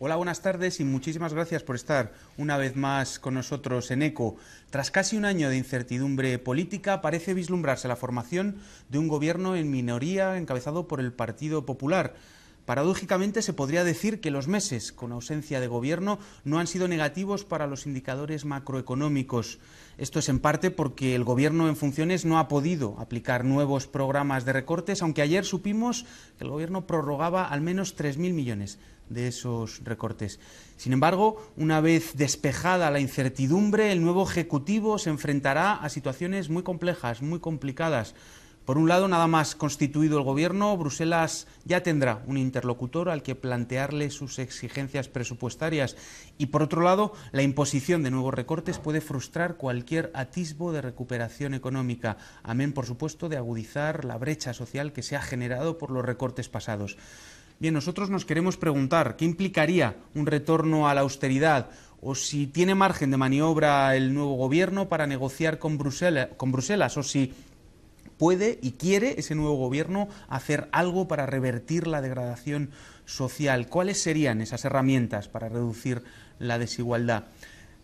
Hola, buenas tardes y muchísimas gracias por estar una vez más con nosotros en ECO. Tras casi un año de incertidumbre política, parece vislumbrarse la formación de un gobierno en minoría encabezado por el Partido Popular. Paradójicamente se podría decir que los meses con ausencia de gobierno no han sido negativos para los indicadores macroeconómicos. Esto es en parte porque el gobierno en funciones no ha podido aplicar nuevos programas de recortes, aunque ayer supimos que el gobierno prorrogaba al menos 3.000 millones de esos recortes. Sin embargo, una vez despejada la incertidumbre, el nuevo Ejecutivo se enfrentará a situaciones muy complejas, muy complicadas. Por un lado, nada más constituido el Gobierno, Bruselas ya tendrá un interlocutor al que plantearle sus exigencias presupuestarias. Y, por otro lado, la imposición de nuevos recortes puede frustrar cualquier atisbo de recuperación económica, amén, por supuesto, de agudizar la brecha social que se ha generado por los recortes pasados. Bien, nosotros nos queremos preguntar qué implicaría un retorno a la austeridad o si tiene margen de maniobra el nuevo gobierno para negociar con Bruselas, con Bruselas o si puede y quiere ese nuevo gobierno hacer algo para revertir la degradación social. ¿Cuáles serían esas herramientas para reducir la desigualdad?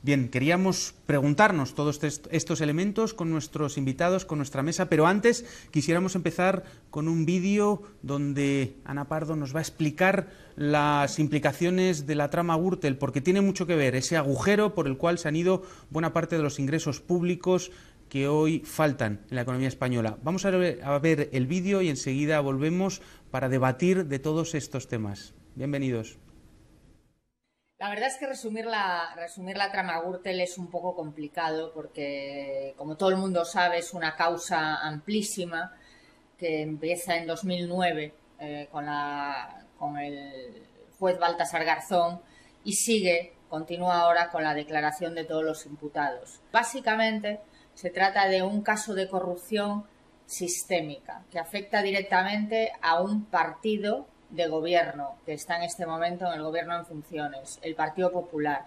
Bien, queríamos preguntarnos todos estos elementos con nuestros invitados, con nuestra mesa, pero antes quisiéramos empezar con un vídeo donde Ana Pardo nos va a explicar las implicaciones de la trama Gürtel, porque tiene mucho que ver ese agujero por el cual se han ido buena parte de los ingresos públicos que hoy faltan en la economía española. Vamos a ver, el vídeo y enseguida volvemos para debatir de todos estos temas. Bienvenidos. La verdad es que resumir la, resumir la trama Gürtel es un poco complicado porque, como todo el mundo sabe, es una causa amplísima que empieza en 2009 eh, con, la, con el juez Baltasar Garzón y sigue, continúa ahora con la declaración de todos los imputados. Básicamente, se trata de un caso de corrupción sistémica que afecta directamente a un partido de gobierno que está en este momento en el gobierno en funciones, el Partido Popular,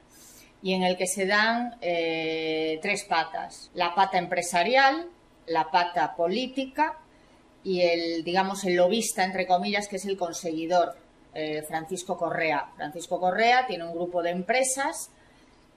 y en el que se dan eh, tres patas: la pata empresarial, la pata política y el, digamos, el lobista entre comillas que es el conseguidor eh, Francisco Correa. Francisco Correa tiene un grupo de empresas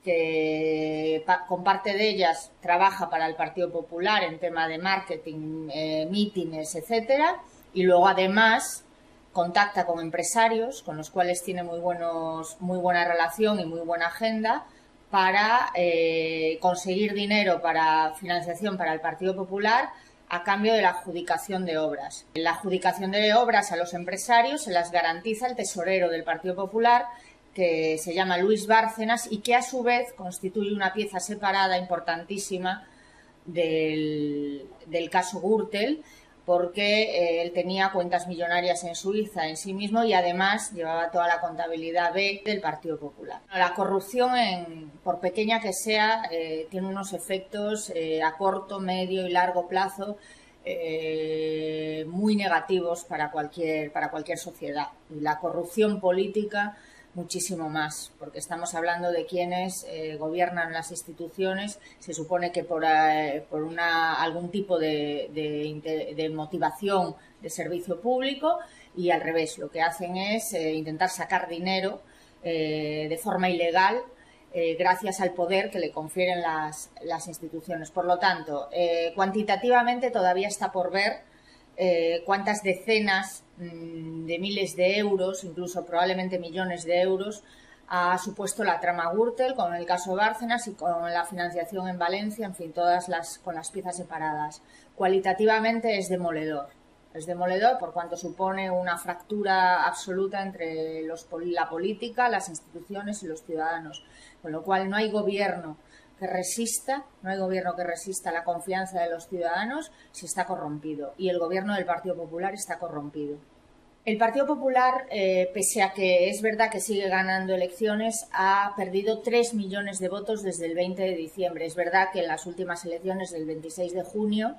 que con parte de ellas trabaja para el Partido Popular en tema de marketing, eh, mítines, etcétera, y luego además contacta con empresarios con los cuales tiene muy buenos, muy buena relación y muy buena agenda para eh, conseguir dinero para financiación para el Partido Popular a cambio de la adjudicación de obras. La adjudicación de obras a los empresarios se las garantiza el tesorero del Partido Popular que se llama Luis Bárcenas y que a su vez constituye una pieza separada importantísima del, caso Gürtel porque eh, él tenía cuentas millonarias en Suiza en sí mismo y además llevaba toda la contabilidad B del Partido Popular. La corrupción, por pequeña que sea, eh, tiene unos efectos eh, a corto, medio y largo plazo muy negativos para cualquier, para cualquier sociedad. La corrupción política muchísimo más, porque estamos hablando de quienes eh, gobiernan las instituciones, se supone que por, eh, por una, algún tipo de, de, motivación de servicio público y al revés, lo que hacen es eh, intentar sacar dinero de forma ilegal gracias al poder que le confieren las, las instituciones. Por lo tanto, cuantitativamente todavía está por ver cuántas decenas de miles de euros, incluso probablemente millones de euros, ha supuesto la trama Gürtel con el caso Bárcenas y con la financiación en Valencia, en fin, todas las con las piezas separadas. Cualitativamente es demoledor. Es demoledor por cuanto supone una fractura absoluta entre la política, las instituciones y los ciudadanos. Con lo cual no hay gobierno que resista, no hay gobierno que resista la confianza de los ciudadanos si está corrompido. Y el gobierno del Partido Popular está corrompido. El Partido Popular, eh, pese a que es verdad que sigue ganando elecciones, ha perdido 3 millones de votos desde el 20 de diciembre. Es verdad que en las últimas elecciones del 26 de junio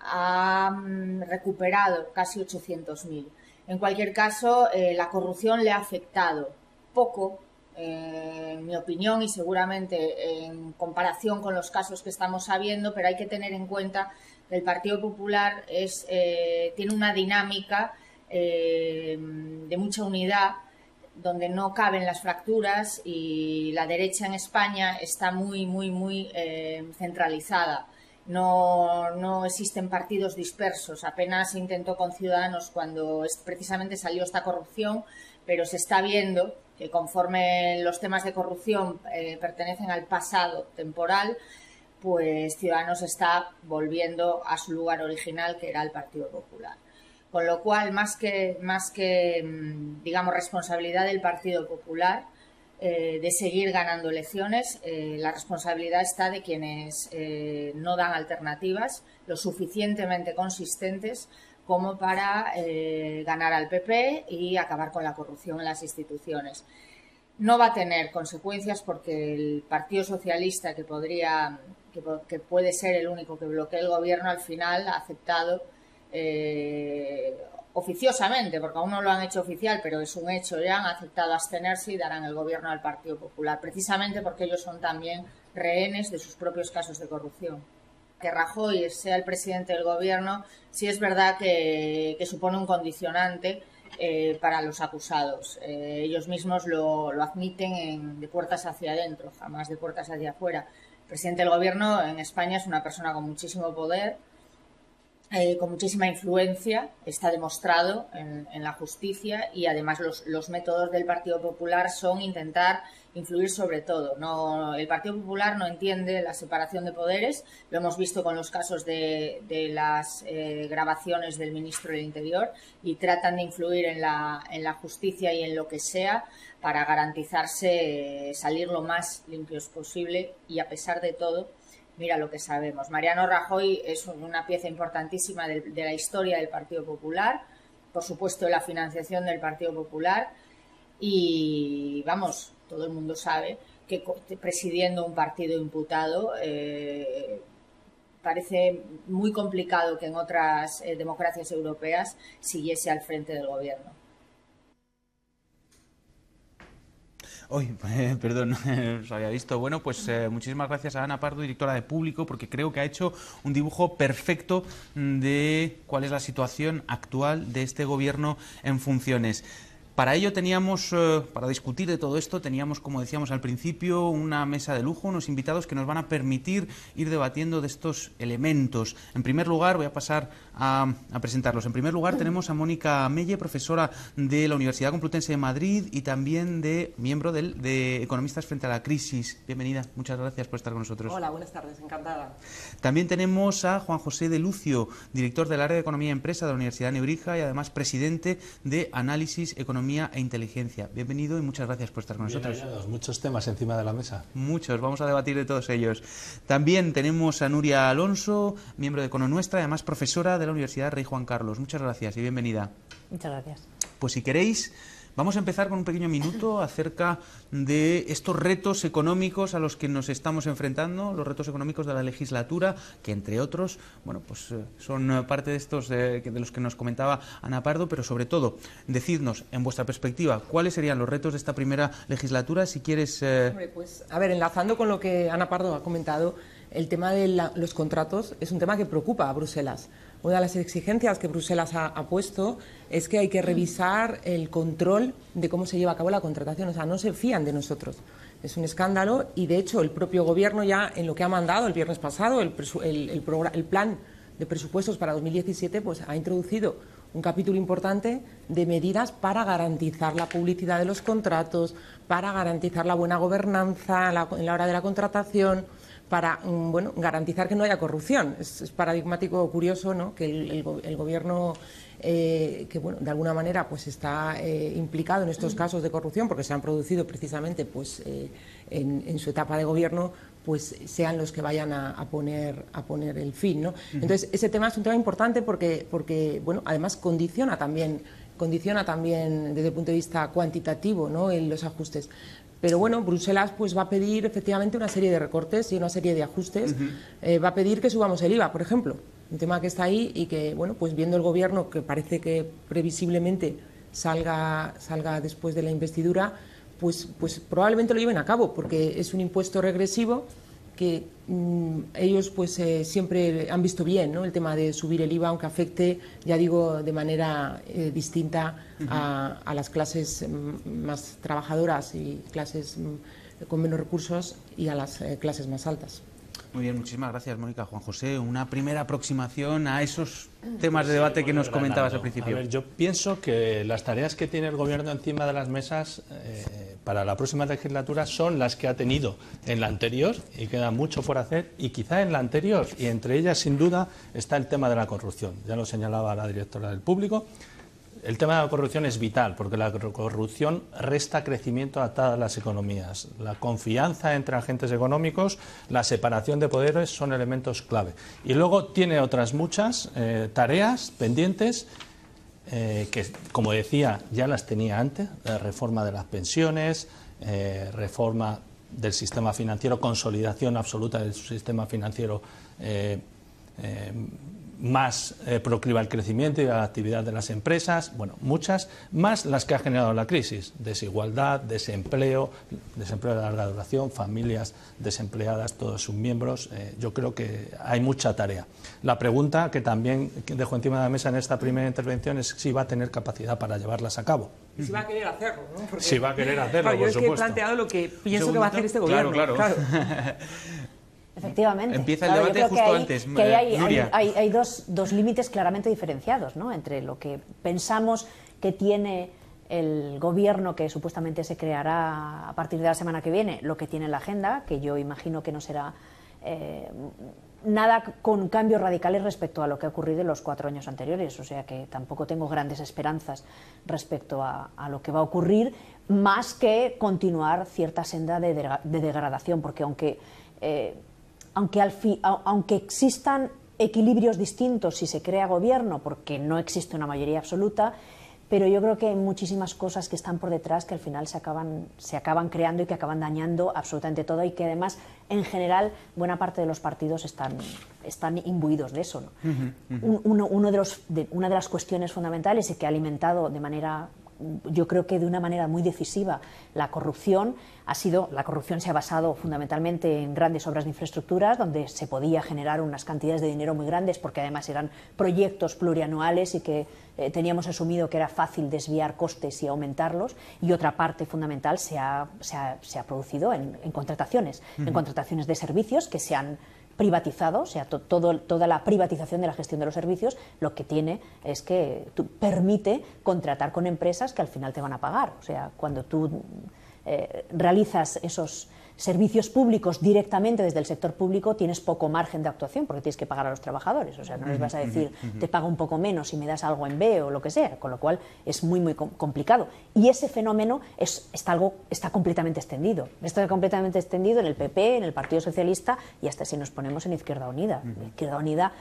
ha mm, recuperado casi 800.000. En cualquier caso, eh, la corrupción le ha afectado poco, eh, en mi opinión y seguramente en comparación con los casos que estamos sabiendo, pero hay que tener en cuenta que el Partido Popular es, tiene una dinámica eh, de mucha unidad donde no caben las fracturas y la derecha en España está muy, muy, muy centralizada. No, no, existen partidos dispersos. Apenas se intentó con Ciudadanos cuando precisamente salió esta corrupción, pero se está viendo que conforme los temas de corrupción eh, pertenecen al pasado temporal, pues Ciudadanos está volviendo a su lugar original, que era el Partido Popular. Con lo cual, más que, más que mm, digamos, responsabilidad del Partido Popular eh, de seguir ganando elecciones, eh, la responsabilidad está de quienes no dan alternativas lo suficientemente consistentes como para eh, ganar al PP y acabar con la corrupción en las instituciones. No va a tener consecuencias porque el Partido Socialista, que podría, que, puede ser el único que bloquee el gobierno, al final ha aceptado eh, oficiosamente, porque aún no lo han hecho oficial, pero es un hecho ya, han aceptado abstenerse y darán el gobierno al Partido Popular, precisamente porque ellos son también rehenes de sus propios casos de corrupción que Rajoy sea el presidente del gobierno, sí es verdad que, supone un condicionante eh, para los acusados. Eh, ellos mismos lo, admiten de puertas hacia adentro, jamás de puertas hacia afuera. El presidente del gobierno en España es una persona con muchísimo poder, eh, con muchísima influencia, está demostrado en, la justicia y además los, métodos del Partido Popular son intentar influir sobre todo. No, el Partido Popular no entiende la separación de poderes, lo hemos visto con los casos de, las eh, grabaciones del ministro del Interior y tratan de influir en la, en la justicia y en lo que sea para garantizarse eh, salir lo más limpios posible y a pesar de todo mira lo que sabemos. Mariano Rajoy es una pieza importantísima de, la historia del Partido Popular, por supuesto la financiación del Partido Popular y vamos, todo el mundo sabe que presidiendo un partido imputado eh, parece muy complicado que en otras eh, democracias europeas siguiese al frente del gobierno. Uy, perdón, os había visto. Bueno, pues eh, muchísimas gracias a Ana Pardo, directora de Público, porque creo que ha hecho un dibujo perfecto de cuál es la situación actual de este gobierno en funciones. Para ello teníamos, eh, para discutir de todo esto, teníamos, como decíamos al principio, una mesa de lujo, unos invitados que nos van a permitir ir debatiendo de estos elementos. En primer lugar, voy a pasar a, presentarlos. En primer lugar, tenemos a Mónica Melle, profesora de la Universidad Complutense de Madrid y también de miembro de Economistas frente a la Crisis. Bienvenida, muchas gracias por estar con nosotros. Hola, buenas tardes, encantada. También tenemos a Juan José de Lucio, director del área de Economía y Empresa de la Universidad de Nebrija y además presidente de Análisis Económico e Inteligencia. Bienvenido y muchas gracias por estar con nosotros. muchos temas encima de la mesa. Muchos, vamos a debatir de todos ellos. También tenemos a Nuria Alonso, miembro de Econo Nuestra, además profesora de la Universidad Rey Juan Carlos. Muchas gracias y bienvenida. Muchas gracias. Pues si queréis, Vamos a empezar con un pequeño minuto acerca de estos retos económicos a los que nos estamos enfrentando, los retos económicos de la legislatura, que entre otros, bueno, pues eh, son parte de estos de, los que nos comentaba Ana Pardo, pero sobre todo, decidnos, en vuestra perspectiva, cuáles serían los retos de esta primera legislatura, si quieres... Eh, pues, a ver, enlazando con lo que Ana Pardo ha comentado, el tema de los contratos es un tema que preocupa a Bruselas. Una de las exigencias que Bruselas ha, puesto es que hay que revisar el control de cómo se lleva a cabo la contratación. O sea, no se fían de nosotros. Es un escándalo y, de hecho, el propio Gobierno ya en lo que ha mandado el viernes pasado, el, el plan de presupuestos para 2017, pues ha introducido un capítulo importante de medidas para garantizar la publicidad de los contratos, para garantizar la buena gobernanza en la hora de la contratación para bueno, garantizar que no haya corrupción. Es, paradigmático, curioso, ¿no? que el, Gobierno, eh, que bueno, de alguna manera pues está eh, implicado en estos casos de corrupción, porque se han producido precisamente pues, eh, en, su etapa de Gobierno, pues sean los que vayan a, poner, a poner el fin. ¿no? Entonces, ese tema es un tema importante porque, porque bueno, además condiciona también condiciona también desde el punto de vista cuantitativo ¿no? en los ajustes. Pero bueno, Bruselas pues va a pedir efectivamente una serie de recortes y una serie de ajustes. Eh, va a pedir que subamos el IVA, por ejemplo, un tema que está ahí y que, bueno, pues viendo el gobierno que parece que previsiblemente salga, salga después de la investidura, pues, pues probablemente lo lleven a cabo, porque es un impuesto regresivo que mm, ellos pues eh, siempre han visto bien ¿no? el tema de subir el IVA, aunque afecte, ya digo, de manera eh, distinta a, a, las clases mm, más trabajadoras y clases mm, con menos recursos y a las eh, clases más altas. Muy bien, muchísimas gracias, Mónica. Juan José, una primera aproximación a esos temas de debate que nos comentabas al principio. A ver, yo pienso que las tareas que tiene el Gobierno encima de las mesas eh, para la próxima legislatura son las que ha tenido en la anterior y queda mucho por hacer y quizá en la anterior y entre ellas sin duda está el tema de la corrupción. Ya lo señalaba la directora del público el tema de la corrupción es vital porque la corrupción resta crecimiento a todas las economías. La confianza entre agentes económicos, la separación de poderes son elementos clave. Y luego tiene otras muchas eh, tareas pendientes eh, que, como decía, ya las tenía antes, reforma de las pensiones, eh, reforma del sistema financiero, consolidación absoluta del sistema financiero más eh, procliva al crecimiento y a la actividad de las empresas, bueno, muchas, más las que ha generado la crisis, desigualdad, desempleo, desempleo de larga duración, familias desempleadas, todos sus miembros, eh, yo creo que hay mucha tarea. La pregunta que también dejo encima de la mesa en esta primera intervención es si va a tener capacidad para llevarlas a cabo. Y si va a querer hacerlo, ¿no? si va a querer hacerlo, por yo es que he planteado lo que pienso que va a hacer este gobierno. Claro, claro. Efectivamente. Empieza el debate justo antes. Que hay, dos, dos, límites claramente diferenciados ¿no? entre lo que pensamos que tiene el gobierno que supuestamente se creará a partir de la semana que viene, lo que tiene la agenda, que yo imagino que no será eh, nada con cambios radicales respecto a lo que ha ocurrido en los cuatro años anteriores. O sea que tampoco tengo grandes esperanzas respecto a, lo que va a ocurrir, más que continuar cierta senda de, degradación, porque aunque eh, aunque, al aunque existan equilibrios distintos si se crea gobierno, porque no existe una mayoría absoluta, pero yo creo que hay muchísimas cosas que están por detrás que al final se acaban, se acaban creando y que acaban dañando absolutamente todo y que además, en general, buena parte de los partidos están, están imbuidos de eso. uno de los, de, una de las cuestiones fundamentales y que ha alimentado de manera yo creo que de una manera muy decisiva la corrupción ha sido la corrupción se ha basado fundamentalmente en grandes obras de infraestructuras donde se podía generar unas cantidades de dinero muy grandes porque además eran proyectos plurianuales y que eh, teníamos asumido que era fácil desviar costes y aumentarlos y otra parte fundamental se ha, se ha, se ha producido en, contrataciones en contrataciones de servicios que se han privatizado, o sea, todo, toda la privatización de la gestión de los servicios, lo que tiene es que permite contratar con empresas que al final te van a pagar. O sea, cuando tú eh, realizas esos servicios públicos directamente desde el sector público tienes poco margen de actuación porque tienes que pagar a los trabajadores. O sea, no les vas a decir te pago un poco menos si me das algo en B o lo que sea, con lo cual es muy, muy complicado. Y ese fenómeno es, está, algo, está completamente extendido. Está completamente extendido en el PP, en el Partido Socialista y hasta si nos ponemos en Izquierda Unida. Izquierda Unida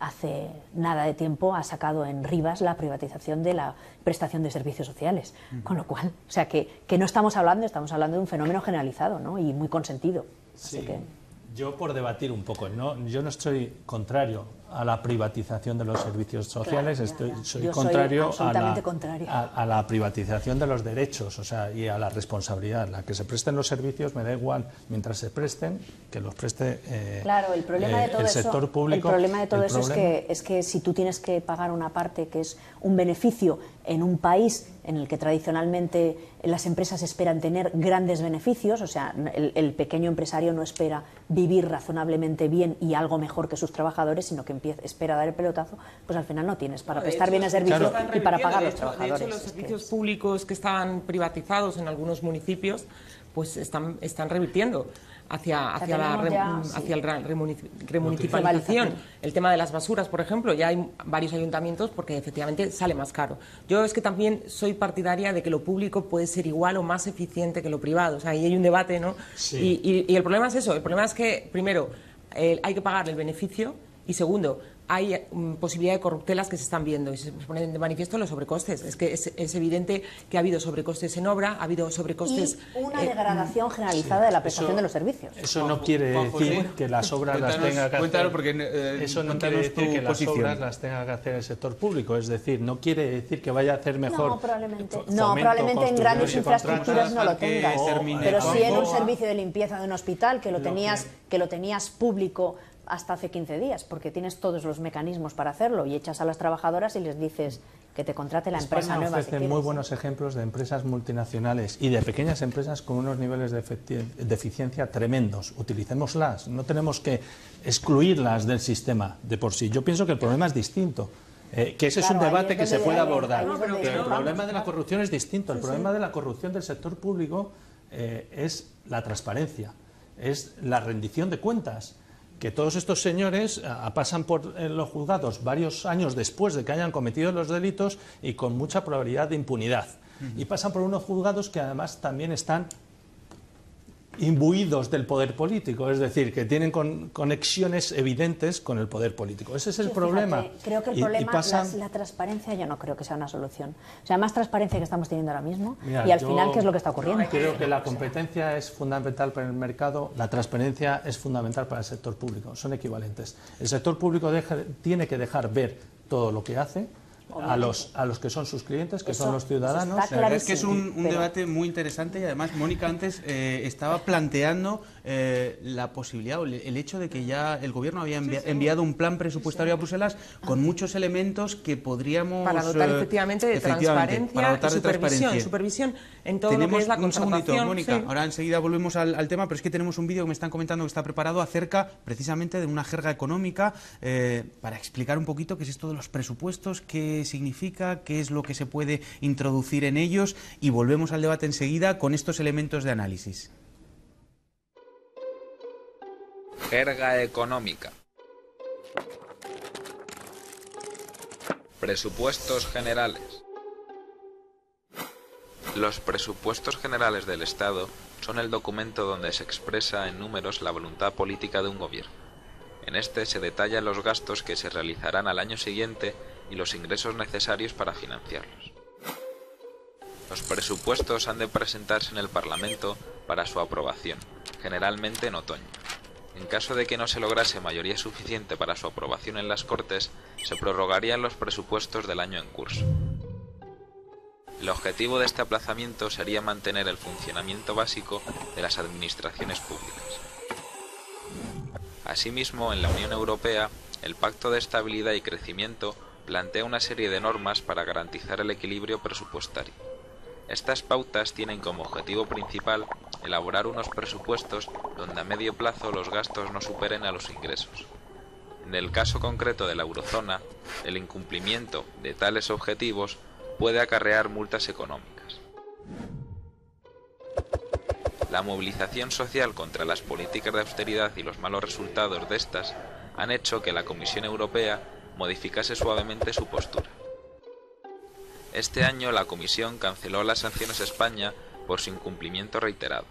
hace nada de tiempo ha sacado en Rivas la privatización de la prestación de servicios sociales. Con lo cual, o sea, que, que, no estamos hablando, estamos hablando de un fenómeno generalizado ¿no? y muy consentido. Sí. Yo por debatir un poco, ¿no? yo no estoy contrario a la privatización de los servicios sociales, estoy, soy contrario, a, la, A, la, privatización de los derechos o sea, y a la responsabilidad. La que se presten los servicios me da igual mientras se presten, que los preste eh, claro, el, problema de todo sector público. El problema de todo eso es que, es que si tú tienes que pagar una parte que es un beneficio en un país en el que tradicionalmente las empresas esperan tener grandes beneficios, o sea, el, pequeño empresario no espera vivir razonablemente bien y algo mejor que sus trabajadores, sino que empieza, espera dar el pelotazo, pues al final no tienes para prestar bienes servicios y para pagar a los trabajadores. De hecho, los servicios públicos que estaban privatizados en algunos municipios, pues están, están revirtiendo hacia, hacia, la, hacia el remunicipalización. El tema de las basuras, por ejemplo, ya hay varios ayuntamientos porque efectivamente sale más caro. Yo es que también soy partidaria de que lo público puede ser igual o más eficiente que lo privado. O sea, ahí hay un debate, ¿no? Y, y, el problema es eso. El problema es que, primero, hay que pagar el beneficio y segundo, hay mm, posibilidad de corruptelas que se están viendo y se ponen de manifiesto los sobrecostes. Es que es, evidente que ha habido sobrecostes en obra, ha habido sobrecostes. Y una eh, degradación generalizada de la prestación de los servicios. Eso no quiere decir que las obras las tenga que hacer. Porque, eh, eso no quiere decir que las obras las tenga que hacer el sector público. Es decir, no quiere decir que vaya a hacer mejor. No, probablemente, no, probablemente en grandes infraestructuras no lo tengas. Pero si en un servicio de limpieza de un hospital que lo tenías, que lo tenías público hasta hace 15 días, porque tienes todos los mecanismos para hacerlo y echas a las trabajadoras y les dices que te contrate la empresa nueva. ofrece muy buenos ejemplos de empresas multinacionales y de pequeñas empresas con unos niveles de, eficiencia tremendos. Utilicémoslas, no tenemos que excluirlas del sistema de por sí. Yo pienso que el problema es distinto. Eh, que ese es un debate que se puede abordar. pero el problema de la corrupción es distinto. El problema de la corrupción del sector público eh, es la transparencia, es la rendición de cuentas que todos estos señores pasan por los juzgados varios años después de que hayan cometido los delitos y con mucha probabilidad de impunidad. Y pasan por unos juzgados que además también están imbuidos del poder político, es decir, que tienen conexiones evidentes con el poder político. Ese es el problema. creo que el problema, es la transparencia, yo no creo que sea una solución. O sea, más transparencia que estamos teniendo ahora mismo y al final, ¿qué es lo que está ocurriendo? Creo que la competencia es fundamental para el mercado, la transparencia es fundamental para el sector público, son equivalentes. El sector público tiene que dejar ver todo lo que hace, a los, a los que son sus clientes, que son los ciudadanos. La verdad es que es un, debate muy interesante y además Mónica antes eh, estaba planteando eh, la posibilidad o el hecho de que ya el gobierno había enviado un plan presupuestario a Bruselas con muchos elementos que podríamos para dotar eh, efectivamente de transparencia y supervisión, supervisión en todo lo que es la un segundito, Mónica, ahora enseguida volvemos al, tema, pero es que tenemos un vídeo que me están comentando que está preparado acerca precisamente de una jerga económica para explicar un poquito qué es esto de los presupuestos, qué significa, qué es lo que se puede introducir en ellos y volvemos al debate enseguida con estos elementos de análisis. Jerga económica. Presupuestos generales. Los presupuestos generales del Estado son el documento donde se expresa en números la voluntad política de un gobierno. En este se detallan los gastos que se realizarán al año siguiente y los ingresos necesarios para financiarlos. Los presupuestos han de presentarse en el Parlamento para su aprobación, generalmente en otoño. En caso de que no se lograse mayoría suficiente para su aprobación en las Cortes, se prorrogarían los presupuestos del año en curso. El objetivo de este aplazamiento sería mantener el funcionamiento básico de las administraciones públicas. Asimismo, en la Unión Europea, el Pacto de Estabilidad y Crecimiento plantea una serie de normas para garantizar el equilibrio presupuestario. Estas pautas tienen como objetivo principal elaborar unos presupuestos donde a medio plazo los gastos no superen a los ingresos. En el caso concreto de la eurozona, el incumplimiento de tales objetivos puede acarrear multas económicas. La movilización social contra las políticas de austeridad y los malos resultados de estas han hecho que la Comisión Europea modificase suavemente su postura. Este año la Comisión canceló las sanciones a España por su incumplimiento reiterado.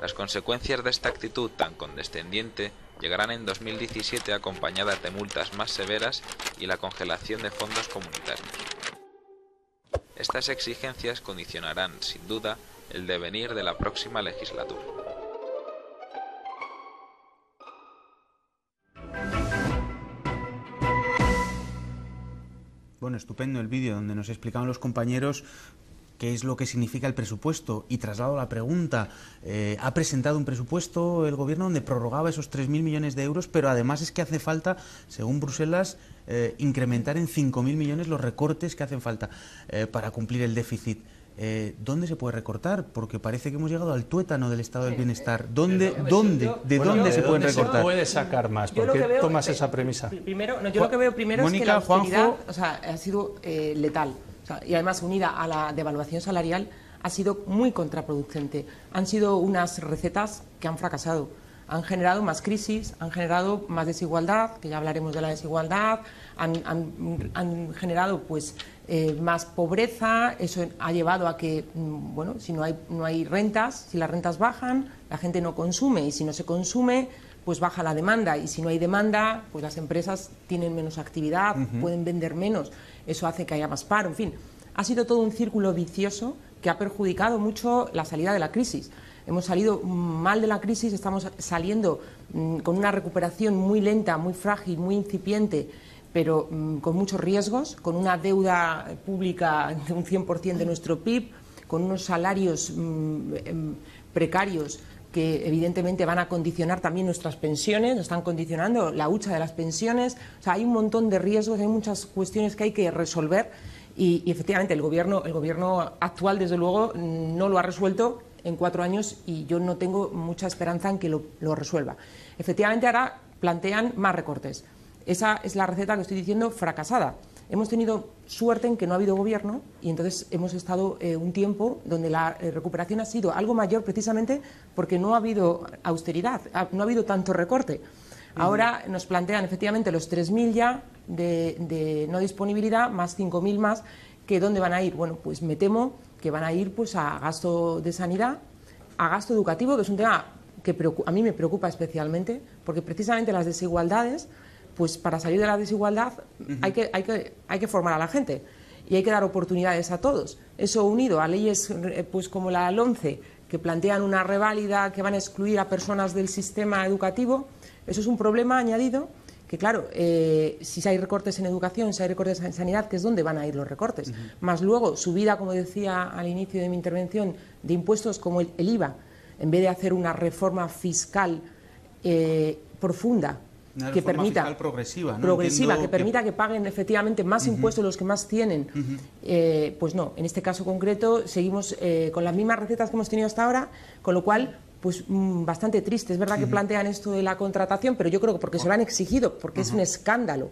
Las consecuencias de esta actitud tan condescendiente llegarán en 2017 acompañadas de multas más severas y la congelación de fondos comunitarios. Estas exigencias condicionarán, sin duda, el devenir de la próxima legislatura. Bueno, estupendo el vídeo donde nos explicaban los compañeros qué es lo que significa el presupuesto y traslado la pregunta. Eh, ha presentado un presupuesto el gobierno donde prorrogaba esos 3.000 millones de euros, pero además es que hace falta, según Bruselas, eh, incrementar en 5.000 millones los recortes que hacen falta eh, para cumplir el déficit. Eh, ¿dónde se puede recortar? Porque parece que hemos llegado al tuétano del estado del bienestar. ¿Dónde, dónde, ¿De dónde se pueden recortar? Se puede sacar más? ¿Por qué tomas esa premisa? Primero, yo lo que veo primero es que la austeridad ha sido eh, letal y además unida a la devaluación salarial ha sido muy contraproducente. Han sido unas recetas que han fracasado han generado más crisis, han generado más desigualdad, que ya hablaremos de la desigualdad, han, generado pues eh, más pobreza, eso ha llevado a que, mm, bueno, si no hay, no hay rentas, si las rentas bajan, la gente no consume y si no se consume, pues baja la demanda y si no hay demanda, pues las empresas tienen menos actividad, pueden vender menos, eso hace que haya más paro, en fin, ha sido todo un círculo vicioso que ha perjudicado mucho la salida de la crisis. Hemos salido mal de la crisis, estamos saliendo mm, con una recuperación muy lenta, muy frágil, muy incipiente, pero mm, con muchos riesgos, con una deuda pública de un 100% de nuestro PIB, con unos salarios mm, em, precarios que evidentemente van a condicionar también nuestras pensiones, nos están condicionando la hucha de las pensiones. O sea, hay un montón de riesgos, hay muchas cuestiones que hay que resolver y, efectivamente el gobierno, el gobierno actual, desde luego, no lo ha resuelto en cuatro años y yo no tengo mucha esperanza en que lo, resuelva. Efectivamente, ahora plantean más recortes. Esa es la receta que estoy diciendo fracasada. Hemos tenido suerte en que no ha habido gobierno y entonces hemos estado eh, un tiempo donde la eh, recuperación ha sido algo mayor precisamente porque no ha habido austeridad, no ha habido tanto recorte. Ahora nos plantean efectivamente los 3.000 ya de, no disponibilidad, más 5.000 más, que ¿dónde van a ir? Bueno, pues me temo que van a ir pues a gasto de sanidad, a gasto educativo, que es un tema que a mí me preocupa especialmente, porque precisamente las desigualdades, pues para salir de la desigualdad hay, que, hay, que, hay que formar a la gente y hay que dar oportunidades a todos. Eso unido a leyes eh, pues como la 11, que plantean una reválida que van a excluir a personas del sistema educativo, eso es un problema añadido que, claro, eh, si hay recortes en educación, si hay recortes en sanidad, que es donde van a ir los recortes. Más luego, subida, como decía al inicio de mi intervención, de impuestos como el, IVA, en vez de hacer una reforma fiscal eh, profunda que permita progresiva, progresiva que permita que... paguen efectivamente más impuestos los que más tienen. Eh, pues no en este caso concreto seguimos con las mismas recetas que hemos tenido hasta ahora con lo cual pues mm, bastante triste. Es verdad que plantean esto de la contratación, pero yo creo que porque se lo han exigido, porque es un escándalo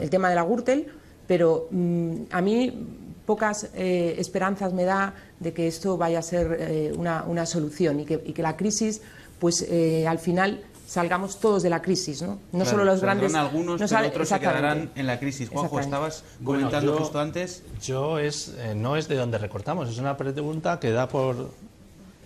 el tema de la Gürtel, pero mm, a mí pocas eh, esperanzas me da de que esto vaya a ser eh, una, solución y que, la crisis, pues eh, al final salgamos todos de la crisis, ¿no? No solo los grandes... algunos, pero otros se quedarán en la crisis. Juanjo, estabas comentando justo antes... Yo es, no es de donde recortamos, es una pregunta que da por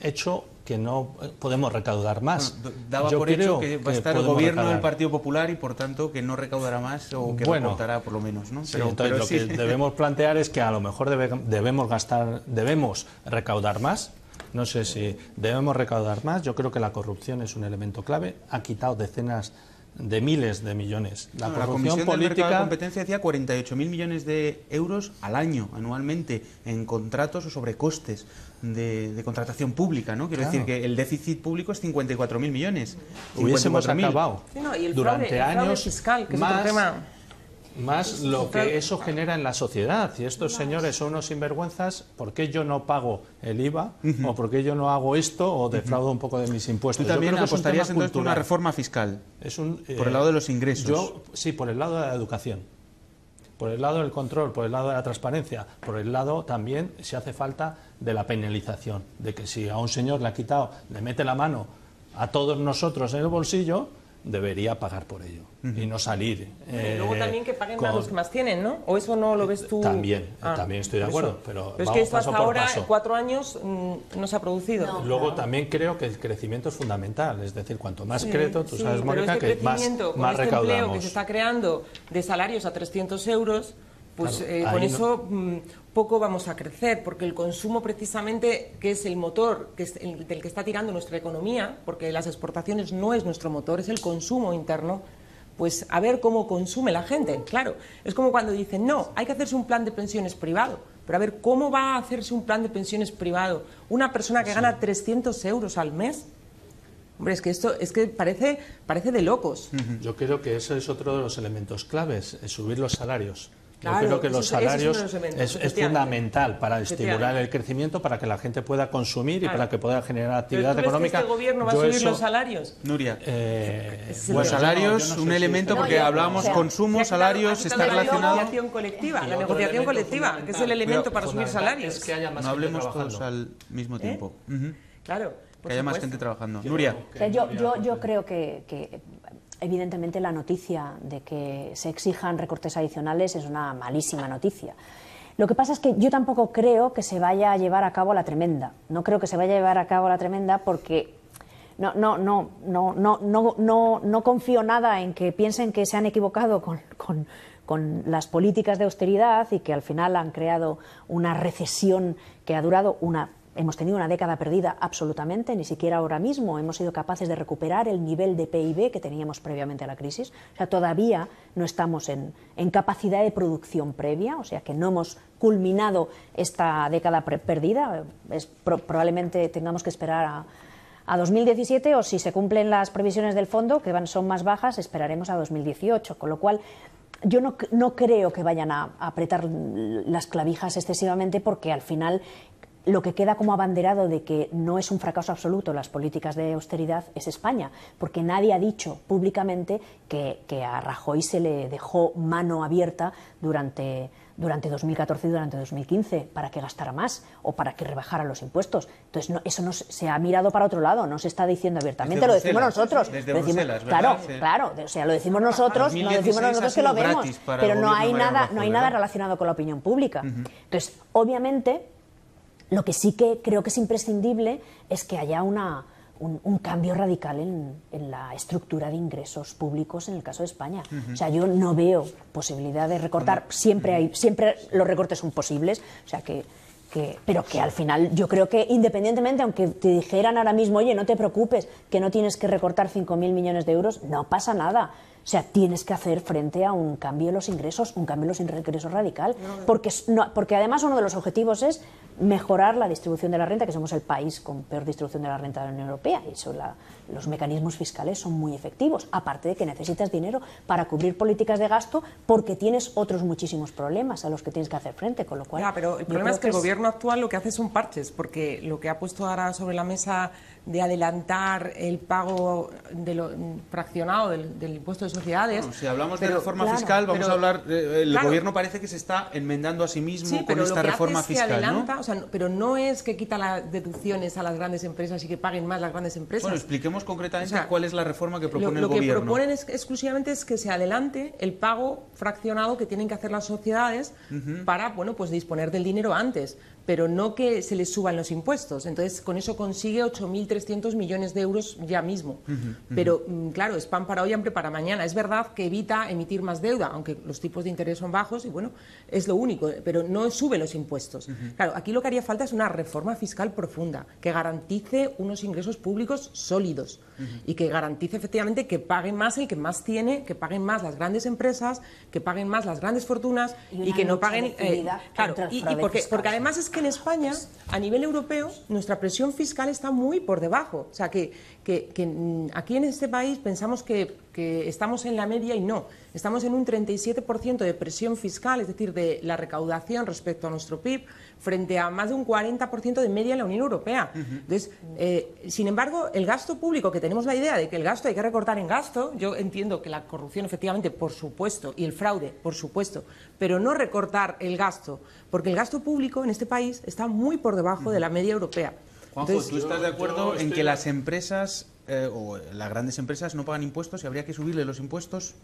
hecho que no podemos recaudar más. daba por hecho que va a estar el gobierno del Partido Popular y por tanto que no recaudará más o que bueno, recortará por lo menos, ¿no? Pero, entonces lo que debemos plantear es que a lo mejor debemos gastar, debemos recaudar más. No sé si debemos recaudar más. Yo creo que la corrupción es un elemento clave. Ha quitado decenas de miles de millones. La corrupción política. de competencia decía 48.000 millones de euros al año, anualmente, en contratos o sobrecostes de, de contratación pública, ¿no? Quiero decir que el déficit público es 54.000 millones. Hubiésemos acabado durante años fiscal, que más, es tema más lo que eso genera en la sociedad. Si estos señores son unos sinvergüenzas, ¿por qué yo no pago el IVA? ¿O por qué yo no hago esto? ¿O defraudo un poco de mis impuestos? ¿Tú también apostarías entonces una reforma fiscal? Es un, por el lado de los ingresos. Yo, sí, por el lado de la educación. Por el lado del control, por el lado de la transparencia, por el lado también, si hace falta, de la penalización. De que si a un señor le ha quitado, le mete la mano a todos nosotros en el bolsillo, debería pagar por ello y no salir. y luego eh, también que paguen más los que más tienen, ¿no? ¿O eso no lo ves tú? También, ah, también estoy de acuerdo. Pero, es que esto hasta ahora, cuatro años, mm, no se ha producido. luego también creo que el crecimiento es fundamental. Es decir, cuanto más crezco, tú sabes, Mónica, que más, más este recaudamos. empleo que se está creando de salarios a 300 euros, pues eh, con eso mm, poco vamos a crecer, porque el consumo precisamente, que es el motor que es el, del que está tirando nuestra economía, porque las exportaciones no es nuestro motor, es el consumo interno, pues a ver cómo consume la gente. Claro, es como cuando dicen, no, hay que hacerse un plan de pensiones privado, pero a ver, ¿cómo va a hacerse un plan de pensiones privado una persona que gana 300 euros al mes? Hombre, es que esto es que parece, parece de locos. Yo creo que eso es otro de los elementos claves, subir los salarios. Yo creo que los salarios es, fundamental para estimular el crecimiento, para que la gente pueda consumir y para que pueda generar actividad económica. este gobierno va a subir los salarios? Nuria, eh, los salarios, un elemento, porque hablábamos consumo, salarios, está relacionado. La negociación colectiva, la negociación colectiva, que es el elemento para subir salarios. que haya más no hablemos todos al mismo ¿Eh? tiempo. Claro. Que haya más gente trabajando. Nuria. yo, yo, yo creo que, que evidentemente la noticia de que se exijan recortes adicionales es una malísima noticia. Lo que pasa es que yo tampoco creo que se vaya a llevar a cabo la tremenda. No creo que se vaya a llevar a cabo la tremenda porque no, no, no, no, no, no, no, no confío nada en que piensen que se han equivocado con, con, con las políticas de austeridad y que al final han creado una recesión que ha durado una Hemos tenido una década perdida absolutamente, ni siquiera ahora mismo hemos sido capaces de recuperar el nivel de PIB que teníamos previamente a la crisis. O sea, todavía no estamos en, capacidad de producción previa, o sea que no hemos culminado esta década perdida. Probablemente tengamos que esperar a, a 2017 o si se cumplen las previsiones del fondo, que van, son más bajas, esperaremos a 2018. Con lo cual, yo no, no, creo que vayan a, apretar las clavijas excesivamente porque al final lo que queda como abanderado de que no es un fracaso absoluto las políticas de austeridad es España, porque nadie ha dicho públicamente que, que a Rajoy se le dejó mano abierta durante, durante 2014 y durante 2015 para que gastara más o para que rebajara los impuestos. Entonces, no, eso no se ha mirado para otro lado, no se está diciendo abiertamente, lo decimos nosotros. Desde lo decimos, Bruselas, claro, sí. claro, o sea, lo decimos nosotros, no decimos nosotros que lo vemos, pero no hay nada, no hay nada relacionado con la opinión pública. Uh -huh. Entonces, obviamente lo que sí que creo que es imprescindible es que haya una, un, un, cambio radical en, en, la estructura de ingresos públicos en el caso de España. Uh -huh. O sea, yo no veo posibilidad de recortar. Siempre hay, siempre los recortes son posibles. O sea que, que, pero que al final yo creo que independientemente, aunque te dijeran ahora mismo, oye, no te preocupes, que no tienes que recortar 5.000 millones de euros, no pasa nada. O sea, tienes que hacer frente a un cambio en los ingresos, un cambio en los ingresos radical, porque, no, porque además uno de los objetivos es mejorar la distribución de la renta, que somos el país con peor distribución de la renta de la Unión Europea, y eso la, los mecanismos fiscales son muy efectivos, aparte de que necesitas dinero para cubrir políticas de gasto, porque tienes otros muchísimos problemas a los que tienes que hacer frente, con lo cual... Ya, pero el problema es que, que el es... gobierno actual lo que hace son parches, porque lo que ha puesto ahora sobre la mesa de adelantar el pago de lo, fraccionado del, del, impuesto de sociedades. Bueno, si hablamos pero, de reforma claro, fiscal, vamos pero, a hablar. Eh, el claro, gobierno parece que se está enmendando a sí mismo sí, con esta reforma es fiscal. Adelanta, ¿no? O sea, pero no es que quita las deducciones a las grandes empresas y que paguen más las grandes empresas. Bueno, expliquemos concretamente o sea, cuál es la reforma que propone lo, el gobierno. Lo que proponen es, exclusivamente es que se adelante el pago fraccionado que tienen que hacer las sociedades uh -huh. para, bueno, pues disponer del dinero antes pero no que se les suban los impuestos. Entonces, con eso consigue 8.300 millones de euros ya mismo. Uh -huh, uh -huh. Pero, mm, claro, es pan para hoy, hambre para mañana. Es verdad que evita emitir más deuda, aunque los tipos de interés son bajos, y bueno, es lo único, pero no sube los impuestos. Uh -huh. Claro, aquí lo que haría falta es una reforma fiscal profunda, que garantice unos ingresos públicos sólidos y que garantice efectivamente que paguen más el que más tiene, que paguen más las grandes empresas, que paguen más las grandes fortunas y, y que no paguen... Eh, claro, y, y porque, porque además es que en España, a nivel europeo, nuestra presión fiscal está muy por debajo. O sea, que, que, que aquí en este país pensamos que, que, estamos en la media y no. Estamos en un 37% de presión fiscal, es decir, de la recaudación respecto a nuestro PIB, frente a más de un 40% de media en la Unión Europea. Uh -huh. Entonces, eh, sin embargo, el gasto público, que tenemos la idea de que el gasto hay que recortar en gasto, yo entiendo que la corrupción, efectivamente, por supuesto, y el fraude, por supuesto, pero no recortar el gasto, porque el gasto público en este país está muy por debajo uh -huh. de la media europea. Juanjo, Entonces, ¿tú estás de acuerdo en que las empresas, eh, o las grandes empresas, no pagan impuestos y habría que subirle los impuestos?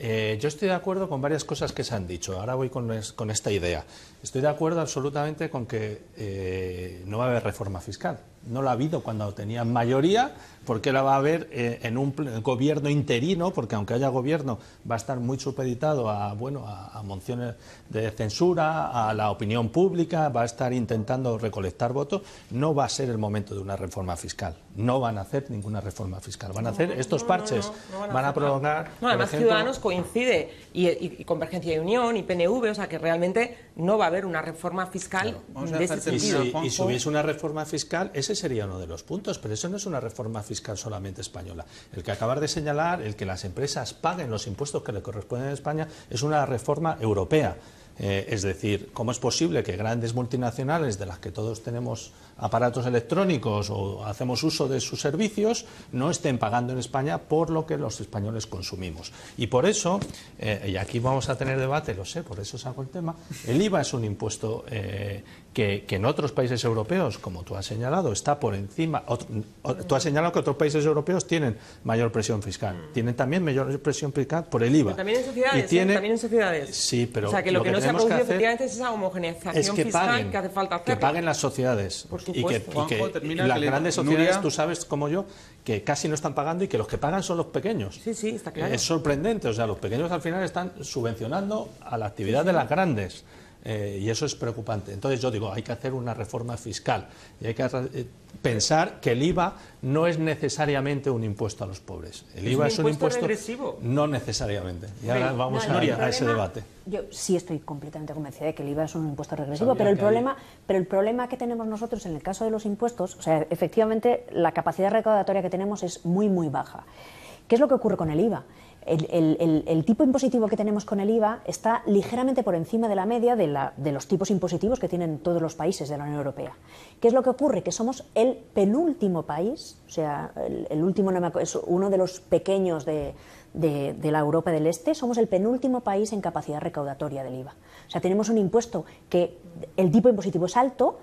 Eh, yo estoy de acuerdo con varias cosas que se han dicho. Ahora voy con, es, con esta idea. Estoy de acuerdo absolutamente con que eh, no va a haber reforma fiscal. No la ha habido cuando tenían mayoría, porque la va a haber eh, en un gobierno interino, porque aunque haya gobierno va a estar muy supeditado a, bueno, a, a mociones de censura, a la opinión pública, va a estar intentando recolectar votos. No va a ser el momento de una reforma fiscal. No van a hacer ninguna reforma fiscal. Van a hacer estos parches, no, no, no, van a prolongar. No, además, ejemplo, Ciudadanos coincide y, y, y, Convergencia y Unión y PNV, o sea que realmente no va a haber una reforma fiscal claro, de ese sentido. Y si, y si hubiese una reforma fiscal, ese sería uno de los puntos, pero eso no es una reforma fiscal solamente española. El que acabas de señalar, el que las empresas paguen los impuestos que le corresponden a España, es una reforma europea. Eh, es decir, ¿cómo es posible que grandes multinacionales de las que todos tenemos aparatos electrónicos o hacemos uso de sus servicios no estén pagando en España por lo que los españoles consumimos? Y por eso, eh, y aquí vamos a tener debate, lo sé, por eso saco el tema, el IVA es un impuesto eh, que, que, en otros países europeos, como tú has señalado, está por encima. Otro, tú has señalado que otros países europeos tienen mayor presión fiscal. Tienen también mayor presión fiscal por el IVA. Pero también en sociedades. Y tiene, ¿eh? También en sociedades. Sí, pero. O sea, que lo, lo que, que, no se ha producido hacer efectivamente es esa homogeneización es que fiscal paguen, que hace falta hacer. que paguen las sociedades Por y que, supuesto. y que las grandes sociedades, Nuria. tú sabes como yo, que casi no están pagando y que los que pagan son los pequeños. Sí, sí, está claro. Es sorprendente, o sea, los pequeños al final están subvencionando a la actividad de las grandes. Eh, y eso es preocupante. Entonces yo digo, hay que hacer una reforma fiscal y hay que eh, pensar que el IVA no es necesariamente un impuesto a los pobres. El Es IVA un es un impuesto regresivo. no necesariamente. Y ahora vamos No, a, el a ese problema- debate. Yo sí estoy completamente convencida de que el IVA es un impuesto regresivo, Sabía pero el hay- problema, pero el problema que tenemos nosotros en el caso de los impuestos, o sea, efectivamente la capacidad recaudatoria que tenemos es muy muy baja. ¿Qué es lo que ocurre con el IVA? El, tipo impositivo que tenemos con el IVA está ligeramente por encima de la media de, la- de los tipos impositivos que tienen todos los países de la Unión Europea. ¿Qué es lo que ocurre? Que somos el penúltimo país, o sea, el, el último es uno de los pequeños de- de la Europa del Este, somos el penúltimo país en capacidad recaudatoria del IVA. O sea, tenemos un impuesto que el tipo impositivo es alto,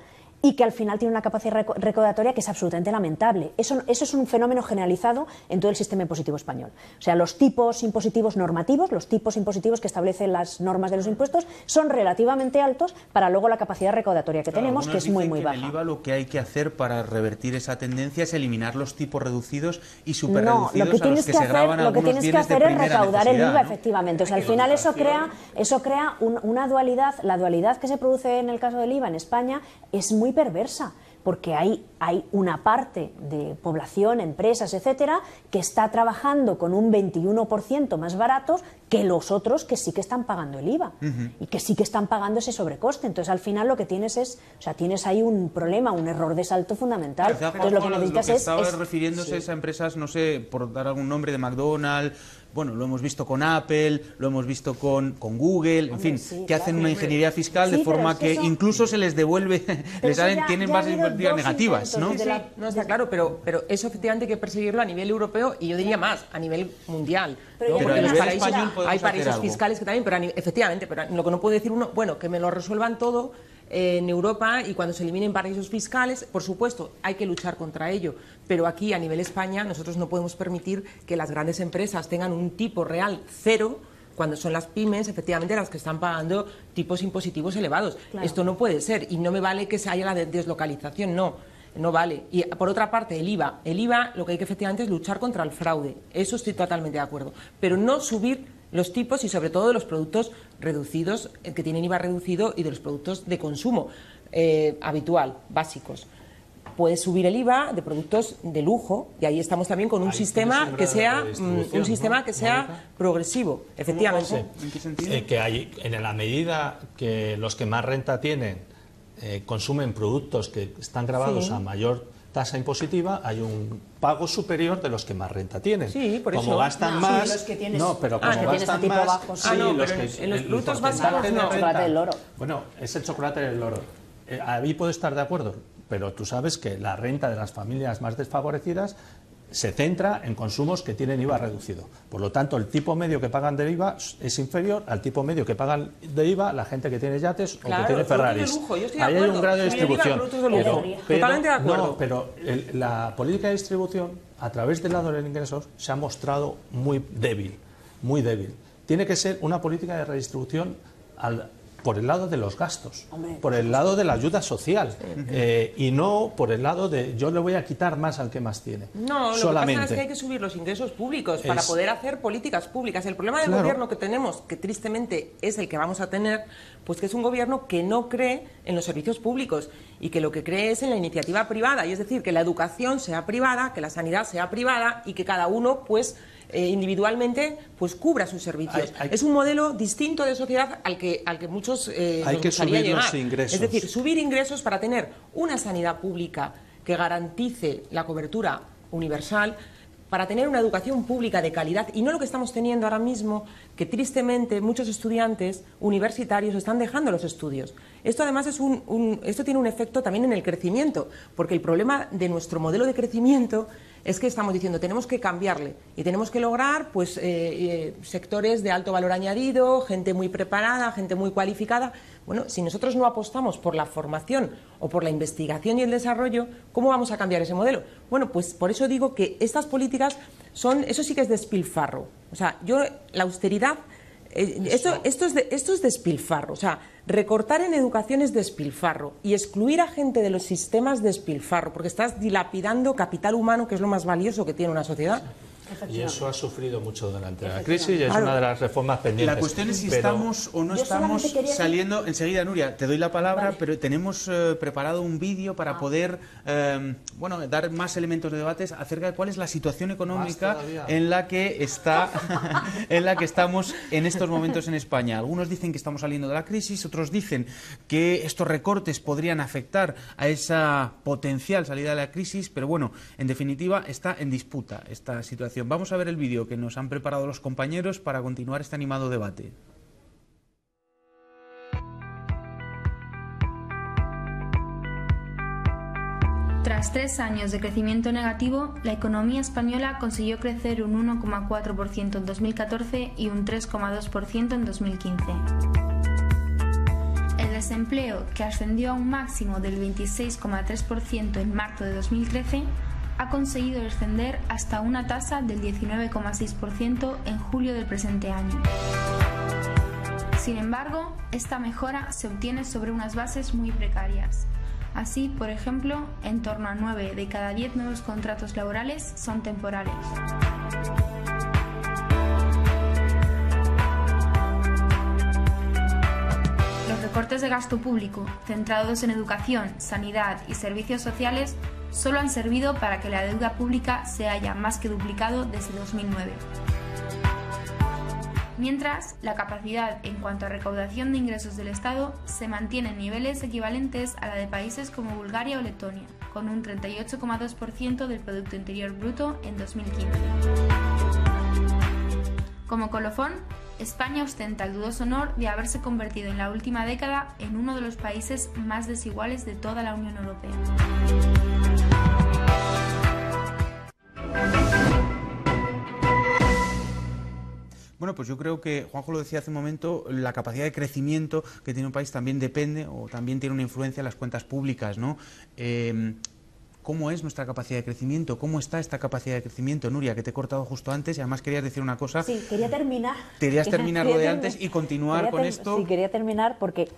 y que al final tiene una capacidad recaudatoria que es absolutamente lamentable. Eso, eso es un fenómeno generalizado en todo el sistema impositivo español. O sea, los tipos impositivos normativos, los tipos impositivos que establecen las normas de los impuestos, son relativamente altos para luego la capacidad recaudatoria que Claro, tenemos, que es muy, muy En el baja. IVA lo que hay que hacer para revertir esa tendencia es eliminar los tipos reducidos y No, superreducidos lo que a los tienes que, se hacer, graban lo que algunos tienes que bienes de hacer es recaudar el IVA, ¿no? efectivamente. O sea, al final eso crea, eso crea un- una dualidad. La dualidad que se produce en el caso del IVA en España es muy perversa. Porque hay, hay una parte de población, empresas, etcétera, que está trabajando con un 21% más baratos que los otros que sí que están pagando el IVA y que sí que están pagando ese sobrecoste. Entonces, al final lo que tienes es, o sea, tienes ahí un problema, un error de salto fundamental. Entonces, lo que que es, refiriéndose a empresas, no sé, por dar algún nombre de McDonald's, bueno, lo hemos visto con Apple, lo hemos visto con, con Google, en Hombre, fin, sí, que hacen claro. una ingeniería fiscal Sí, de pero forma es que que eso- incluso se les devuelve, les salen, ya- tienen bases dos negativas, ¿no? la- no está claro, pero, pero eso efectivamente hay que perseguirlo a nivel europeo y yo diría más, a nivel mundial. Pero ¿no? Porque los paraísos- hay paraísos fiscales que también, pero a efectivamente, pero lo que no puede decir uno, bueno, que me lo resuelvan todo en Europa y cuando se eliminen paraísos fiscales, por supuesto, hay que luchar contra ello. Pero aquí, a nivel España, nosotros no podemos permitir que las grandes empresas tengan un tipo real cero cuando son las pymes, efectivamente, las que están pagando tipos impositivos elevados. Claro. Esto no puede ser y no me vale que se haya la de- deslocalización, no. No vale. Y por otra parte, el IVA. El IVA lo que hay que efectivamente es luchar contra el fraude. Eso estoy totalmente de acuerdo. Pero no subir los tipos y sobre todo de los productos reducidos, eh, que tienen IVA reducido, y de los productos de consumo eh, habitual, básicos. Puedes subir el IVA de productos de lujo y ahí estamos también con un Ahí sistema que sea mm, un sistema ¿no, que sea Mónica? progresivo, efectivamente. ¿En qué sentido? Eh, que hay, en la medida que los que más renta tienen eh, consumen productos que están grabados Sí. a mayor tasa impositiva, hay un pago superior de los que más renta tienen. Sí, por como eso. gastan No, más, sí, los que tienes- no, pero Ah, como que a gastan tipo más, bajo, sí. Ah, no, los que- en los el no. renta- Chocolate del oro. Bueno, es el chocolate del oro. Eh, ahí puedo estar de acuerdo, pero tú sabes que la renta de las familias más desfavorecidas se centra en consumos que tienen IVA reducido. Por lo tanto, el tipo medio que pagan de IVA es inferior al tipo medio que pagan de IVA la gente que tiene yates o que tiene Ferraris. lujo, yo estoy de Ahí hay un grado de distribución. de lujo. Pero, Totalmente de acuerdo. No, pero el- la política de distribución, a través del lado de los ingresos, se ha mostrado muy débil, muy débil. Tiene que ser una política de redistribución al- por el lado de los gastos, Hombre, por el lado de la ayuda social eh, y no por el lado de yo le voy a quitar más al que más tiene. No, lo solamente. que pasa es que hay que subir los ingresos públicos para Es- poder hacer políticas públicas. El problema del Claro. gobierno que tenemos, que tristemente es el que vamos a tener, pues que es un gobierno que no cree en los servicios públicos y que lo que cree es en la iniciativa privada, y es decir, que la educación sea privada, que la sanidad sea privada y que cada uno, pues, eh, individualmente pues cubra sus servicios. Hay- hay- Es un modelo distinto de sociedad al que, al que muchos eh, Hay nos que subir los ingresos. Es decir, subir ingresos para tener una sanidad pública que garantice la cobertura universal, para tener una educación pública de calidad y no lo que estamos teniendo ahora mismo, que tristemente muchos estudiantes universitarios están dejando los estudios. Esto además es un, esto tiene un efecto también en el crecimiento, porque el problema de nuestro modelo de crecimiento es que estamos diciendo tenemos que cambiarle y tenemos que lograr pues eh, eh, sectores de alto valor añadido, gente muy preparada, gente muy cualificada. Bueno, si nosotros no apostamos por la formación o por la investigación y el desarrollo, ¿cómo vamos a cambiar ese modelo? Bueno, pues por eso digo que estas políticas son, eso sí que es despilfarro. O sea, yo la austeridad Eh, esto, esto, es esto es despilfarro. O sea, recortar en educación es despilfarro. Y excluir a gente de los sistemas despilfarro, porque estás dilapidando capital humano, que es lo más valioso que tiene una sociedad. Y eso ha sufrido mucho durante la crisis y es una de las reformas pendientes. La cuestión es si estamos o no estamos saliendo. Enseguida, Nuria, te doy la palabra, pero tenemos eh, preparado un vídeo para ah. poder eh, bueno, dar más elementos de debates acerca de cuál es la situación económica en la que está en la que estamos en estos momentos en España. Algunos dicen que estamos saliendo de la crisis, otros dicen que estos recortes podrían afectar a esa potencial salida de la crisis, pero bueno, en definitiva está en disputa esta situación. Vamos a ver el vídeo que nos han preparado los compañeros para continuar este animado debate. Tras tres años de crecimiento negativo, la economía española consiguió crecer un 1,4% en 2014 y un 3,2% en 2015. El desempleo, que ascendió a un máximo del 26,3% en marzo de 2013, ha conseguido descender hasta una tasa del 19,6% en julio del presente año. Sin embargo, esta mejora se obtiene sobre unas bases muy precarias. Así, por ejemplo, en torno a 9 de cada 10 nuevos contratos laborales son temporales. Los recortes de gasto público, centrados en educación, sanidad y servicios sociales, solo han servido para que la deuda pública se haya más que duplicado desde 2009. Mientras, la capacidad en cuanto a recaudación de ingresos del Estado se mantiene en niveles equivalentes a la de países como Bulgaria o Letonia, con un 38,2% del Producto Interior Bruto en 2015. Como colofón, España ostenta el dudoso honor de haberse convertido en la última década en uno de los países más desiguales de toda la Unión Europea. Bueno, pues yo creo que, Juanjo lo decía hace un momento, la capacidad de crecimiento que tiene un país también depende o también tiene una influencia en las cuentas públicas, ¿no? Em, ¿Cómo es nuestra capacidad de crecimiento? ¿Cómo está esta capacidad de crecimiento? Nuria, que te he cortado justo antes y además querías decir una cosa. Sí, quería terminar. Querías terminar lo de antes y continuar con esto. Sí, quería terminar porque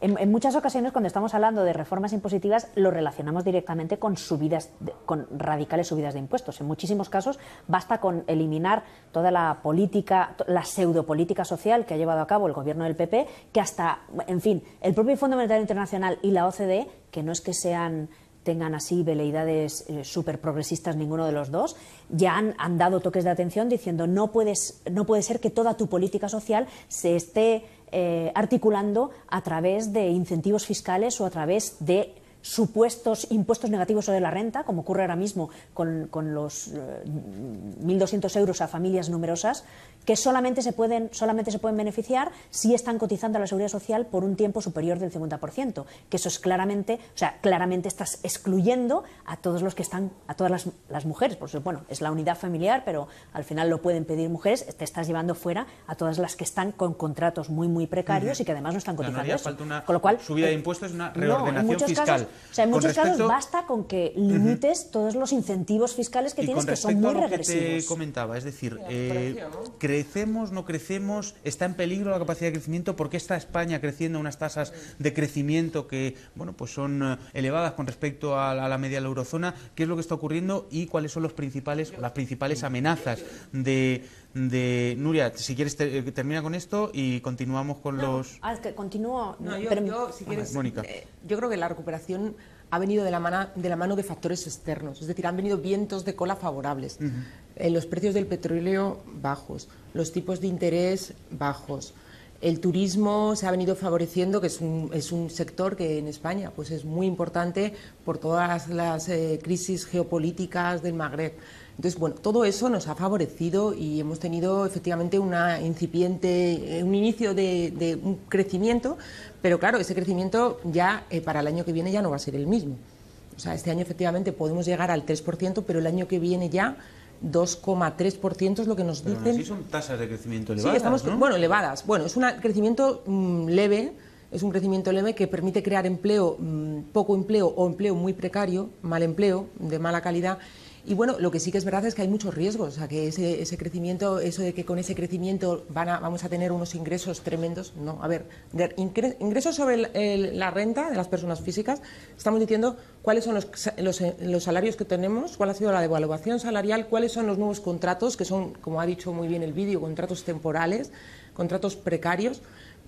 en, muchas ocasiones, cuando estamos hablando de reformas impositivas, lo relacionamos directamente con subidas, con radicales subidas de impuestos. En muchísimos casos, basta con eliminar toda la política, la pseudopolítica social que ha llevado a cabo el gobierno del PP, que hasta, en fin, el propio Fondo Monetario Internacional y la OCDE, que no es que sean tengan así veleidades eh, súper progresistas ninguno de los dos, ya han, han, dado toques de atención diciendo no, puedes, no puede ser que toda tu política social se esté eh, articulando a través de incentivos fiscales o a través de supuestos impuestos negativos sobre la renta, como ocurre ahora mismo con, los 1.200 eh, euros a familias numerosas, que solamente se, pueden, solamente se pueden beneficiar si están cotizando a la seguridad social por un tiempo superior del 50%, que eso es claramente, o sea, claramente estás excluyendo a todos los que están, a todas las, las mujeres, por bueno, es la unidad familiar, pero al final lo pueden pedir mujeres, te estás llevando fuera a todas las que están con contratos muy, muy precarios y que además no están cotizando. con lo cual, subida de eh, impuestos es una reordenación fiscal. O sea, en muchos casos basta con que limites todos los incentivos fiscales que tienes que son muy a lo regresivos. Que te comentaba, es decir, eh, crecemos, no crecemos, está en peligro la capacidad de crecimiento, ¿por qué está España creciendo a unas tasas de crecimiento que, bueno, pues son eh, elevadas con respecto a la, media de la eurozona? ¿Qué es lo que está ocurriendo y cuáles son los principales, las principales amenazas de de Nuria, si quieres eh, termina con esto y continuamos con los. Ah, es que continúo. yo, eh, yo creo que la recuperación ha venido de la, mano, de la mano de factores externos, es decir, han venido vientos de cola favorables. Eh, los precios del petróleo bajos, los tipos de interés bajos. El turismo se ha venido favoreciendo, que es un, es un sector que en España pues es muy importante por todas las crisis geopolíticas del Magreb. Entonces, bueno, todo eso nos ha favorecido y hemos tenido efectivamente una incipiente, eh, un inicio de, un crecimiento, pero claro, ese crecimiento ya eh, para el año que viene ya no va a ser el mismo. O sea, este año efectivamente podemos llegar al 3%, pero el año que viene ya 2,3% es lo que nos pero dicen. Sí, son tasas de crecimiento elevadas. Sí, estamos, bueno, elevadas. Bueno, es un crecimiento mm, leve, es un crecimiento leve que permite crear empleo, mm, poco empleo o empleo muy precario, mal empleo, de mala calidad Y bueno, lo que sí que es verdad es que hay muchos riesgos, o sea, que ese, ese crecimiento, eso de que con ese crecimiento van a, vamos a tener unos ingresos tremendos, no, a ver, de ingresos sobre el- el- la renta de las personas físicas, estamos diciendo cuáles son los, los, eh, los salarios que tenemos, cuál ha sido la devaluación salarial, cuáles son los nuevos contratos, que son, como ha dicho muy bien el vídeo, contratos temporales, contratos precarios.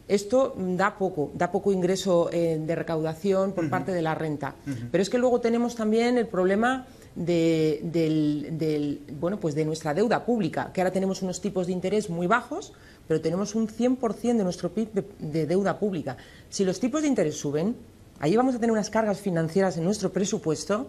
Esto da poco, da poco ingreso eh, de recaudación por parte de la renta. Pero es que luego tenemos también el problema de, del- del- bueno, pues de nuestra deuda pública, que ahora tenemos unos tipos de interés muy bajos, pero tenemos un 100% de nuestro PIB de, de deuda pública. Si los tipos de interés suben, ahí vamos a tener unas cargas financieras en nuestro presupuesto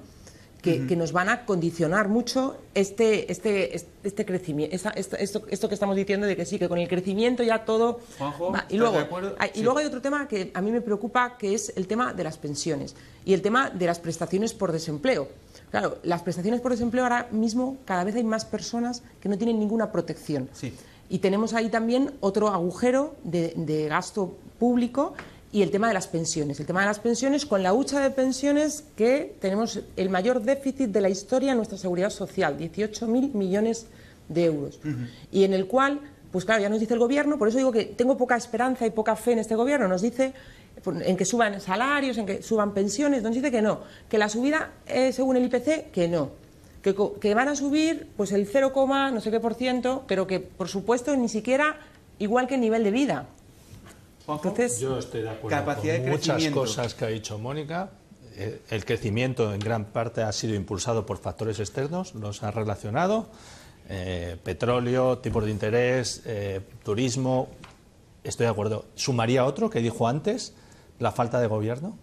que, que nos van a condicionar mucho este, este, este, este crecimiento, esta- esta- esto, esto que estamos diciendo de que sí, que con el crecimiento ya todo... Juanjo, va. ¿estás Y luego, hay, y luego hay otro tema que a mí me preocupa, que es el tema de las pensiones y el tema de las prestaciones por desempleo. Claro, las prestaciones por desempleo ahora mismo cada vez hay más personas que no tienen ninguna protección. Sí. Y tenemos ahí también otro agujero de, de gasto público y el tema de las pensiones. El tema de las pensiones, con la hucha de pensiones que tenemos el mayor déficit de la historia en nuestra seguridad social, 18.000 millones de euros. Y en el cual, pues claro, ya nos dice el gobierno, por eso digo que tengo poca esperanza y poca fe en este gobierno, nos dice en que suban salarios, en que suban pensiones, nos dice que no, que la subida eh, según el IPC, que no que, van a subir pues el 0, coma no sé qué por ciento, pero que por supuesto ni siquiera igual que el nivel de vida. Juanjo, Entonces, Yo estoy de acuerdo Capacidad de con muchas cosas que ha dicho Mónica. Eh, El crecimiento en gran parte ha sido impulsado por factores externos, los ha relacionado. Eh, petróleo, tipos de interés, eh, turismo. Estoy de acuerdo. Sumaría otro que dijo antes, la falta de gobierno.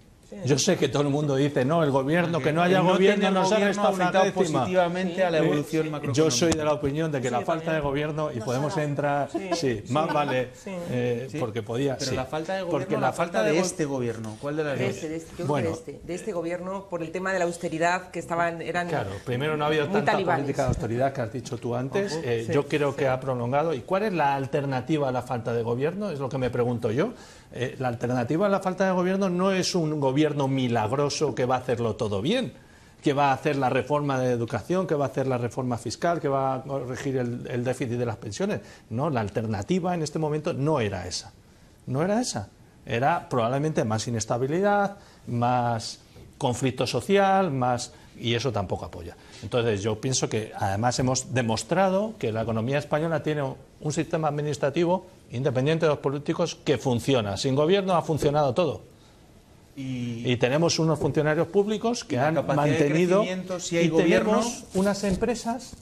Yo sé que todo el mundo dice, no, el gobierno, que no haya no gobierno nos ha afectado positivamente a la evolución Yo macroeconómica. soy de la opinión de que la falta también. de gobierno, y podemos entrar, sí, más vale, eh, Sí. porque podía, Pero sí. la falta de gobierno, Porque la falta de este gobierno. ¿Cuál de las dos? este, de este, yo Bueno. de este, de este gobierno por el tema de la austeridad que estaban eran Claro, primero no ha habido tanta talibanes. política de austeridad que has dicho tú antes. Ojo, Eh, sí, yo creo que ha prolongado. ¿Y cuál es la alternativa a la falta de gobierno? Es lo que me pregunto yo. Eh, la alternativa a la falta de gobierno no es un gobierno milagroso que va a hacerlo todo bien, que va a hacer la reforma de educación, que va a hacer la reforma fiscal, que va a corregir el, el déficit de las pensiones. No, la alternativa en este momento no era esa. No era esa. Era probablemente más inestabilidad, más conflicto social, más y eso tampoco apoya. Entonces yo pienso que además hemos demostrado que la economía española tiene un sistema administrativo independiente de los políticos que funciona. Sin gobierno ha funcionado todo. Y, Y tenemos unos funcionarios públicos que han mantenido si hay y gobierno- tenemos unas empresas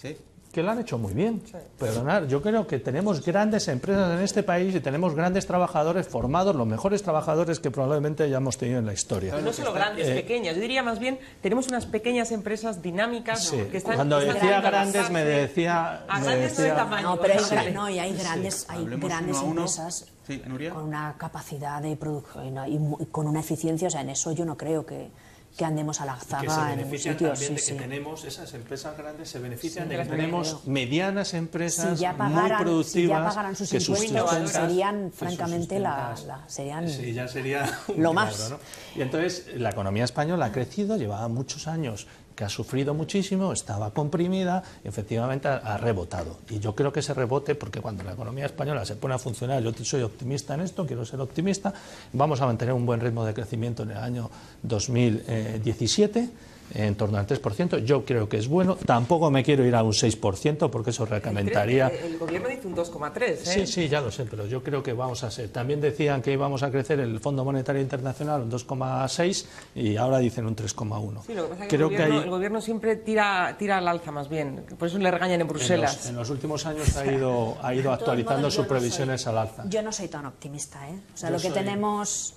¿sí? Que lo han hecho muy bien. Perdonar, yo creo que tenemos grandes empresas en este país y tenemos grandes trabajadores formados, los mejores trabajadores que probablemente hayamos tenido en la historia. Y no solo grandes, pequeñas. Yo diría más bien, tenemos unas pequeñas empresas dinámicas Sí, que están Cuando están decía grandes me decía, a me grandes no de decía- tamaño. No, pero hay, Sí. no, y hay grandes, hay Hablemos grandes uno a uno. empresas Sí, con una capacidad de producción y con una eficiencia, o sea, en eso yo no creo que, que andemos a la zaga en benefician sitio. también Sí, de que sí. tenemos esas empresas grandes se benefician Sí, de que tenemos creo. medianas empresas Si ya muy pagaran, productivas si ya pagaran sus que impuestos, serían francamente la, la- serían ya sería un lo milagro, más. ¿no? Y entonces la economía española ha crecido, llevaba muchos años que ha sufrido muchísimo, estaba comprimida, y efectivamente ha, rebotado. Y yo creo que ese rebote, porque cuando la economía española se pone a funcionar, yo soy optimista en esto, quiero ser optimista, vamos a mantener un buen ritmo de crecimiento en el año 2017 en torno al 3%. Yo creo que es bueno. Tampoco me quiero ir a un 6% porque eso recamentaría. El, el gobierno dice un 2,3. ¿eh? Sí, sí, ya lo sé, pero yo creo que vamos a ser. También decían que íbamos a crecer el Fondo Monetario Internacional un 2,6 y ahora dicen un 3,1. Sí, lo que pasa es que creo el, gobierno, que hay, el gobierno siempre tira, tira al alza más bien. Por eso le regañan en en, Bruselas. los, en los últimos años ha ido, ha ido actualizando sus no previsiones soy- al alza. Yo no soy tan optimista, ¿eh? O sea, Yo lo que soy- tenemos.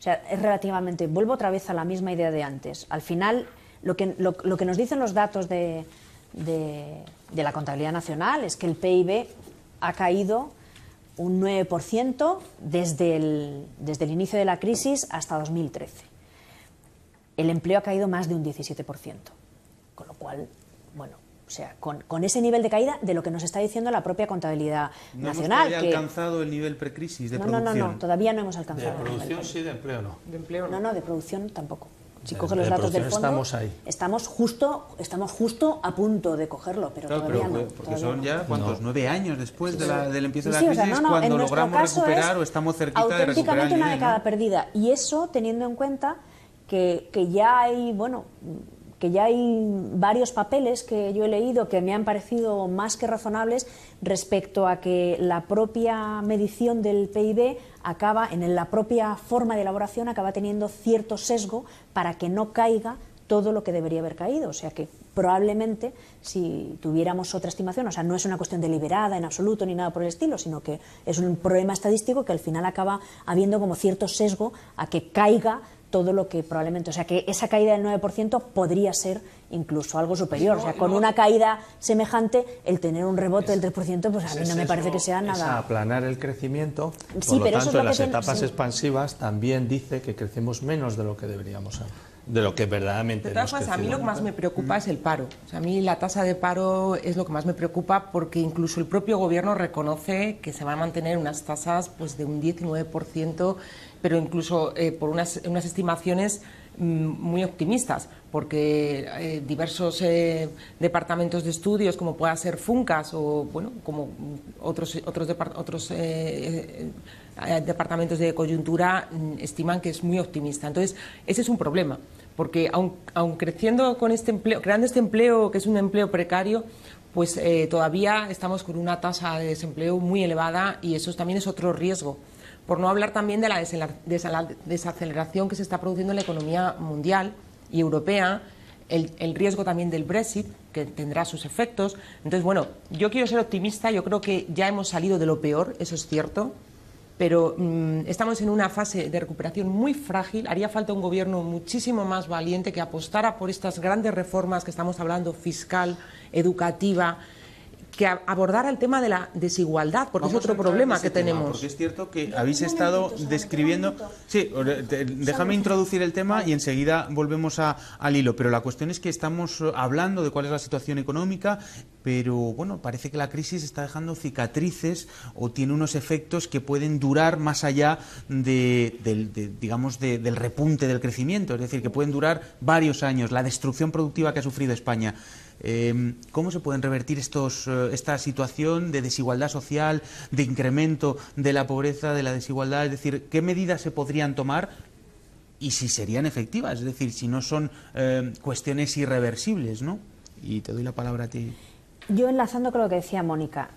O sea, es relativamente. Vuelvo otra vez a la misma idea de antes. Al final, lo que, lo, que nos dicen los datos de, de, la contabilidad nacional es que el PIB ha caído un 9% desde el, desde el inicio de la crisis hasta 2013. El empleo ha caído más de un 17%. Con lo cual, o sea, con, con ese nivel de caída de lo que nos está diciendo la propia contabilidad No hemos nacional. todavía que- alcanzado el nivel precrisis de no, no, no, producción. no, todavía no hemos De alcanzado. el nivel producción de- sí, de empleo no. De empleo, No, no, de producción tampoco. Si De- coges los de datos del producción fondo, estamos ahí. estamos justo, estamos justo a punto de cogerlo, pero Claro, todavía pero no. porque todavía son no. ya, ¿cuántos? Nueve años después de la, del empiezo Sí, de sí, la o sea, crisis, no, no, cuando logramos recuperar es o estamos cerquita de recuperar auténticamente una década ¿no? perdida. Y eso teniendo en cuenta que, que ya hay, bueno, que ya hay varios papeles que yo he leído que me han parecido más que razonables respecto a que la propia medición del PIB acaba, en la propia forma de elaboración, acaba teniendo cierto sesgo para que no caiga todo lo que debería haber caído. O sea que probablemente si tuviéramos otra estimación, o sea, no es una cuestión deliberada en absoluto ni nada por el estilo, sino que es un problema estadístico que al final acaba habiendo como cierto sesgo a que caiga todo lo que probablemente, o sea, que esa caída del 9% podría ser incluso algo superior. O sea, con una caída semejante, el tener un rebote del 3%, pues a mí no me parece que sea Es nada. aplanar el crecimiento. Por Sí, lo pero eso tanto, es lo en las ten- etapas sí. expansivas también dice que crecemos menos de lo que deberíamos, de lo que verdaderamente De todas formas, a mí lo que más me preocupa es el paro. O sea, a mí la tasa de paro es lo que más me preocupa porque incluso el propio gobierno reconoce que se van a mantener unas tasas pues, de un 19%, pero incluso eh, por unas, unas estimaciones mm, muy optimistas, porque eh, diversos eh, departamentos de estudios, como pueda ser FUNCAS o bueno, como otros, otros, depart- otros eh, eh, departamentos de coyuntura, mm, estiman que es muy optimista. Entonces, ese es un problema, porque aun, aun creciendo con este empleo, creando este empleo que es un empleo precario, pues todavía estamos con una tasa de desempleo muy elevada y eso también es otro riesgo. Por no hablar también de la desaceleración que se está produciendo en la economía mundial y europea, el, el riesgo también del Brexit, que tendrá sus efectos. Entonces, bueno, yo quiero ser optimista, yo creo que ya hemos salido de lo peor, eso es cierto, pero mm, estamos en una fase de recuperación muy frágil. Haría falta un gobierno muchísimo más valiente que apostara por estas grandes reformas que estamos hablando, fiscal, educativa, que abordara el tema de la desigualdad, porque Vamos es otro problema que tema, tenemos. Porque es cierto que habéis estado describiendo. Sí, déjame introducir el tema y enseguida volvemos a- al hilo. Pero la cuestión es que estamos eh, hablando de cuál es la situación económica, pero bueno, parece que la crisis está dejando cicatrices o tiene unos efectos que pueden durar más allá de, del- de, digamos, de- del repunte del crecimiento. Es decir, que pueden durar varios años. La destrucción productiva que ha sufrido España. Eh, ¿Cómo se pueden revertir estos, eh, esta situación de desigualdad social, de incremento de la pobreza, de la desigualdad? Es decir, ¿qué medidas se podrían tomar y si serían efectivas? Es decir, si no son eh, cuestiones irreversibles, ¿no? Y te doy la palabra a ti. Yo enlazando con lo que decía Mónica,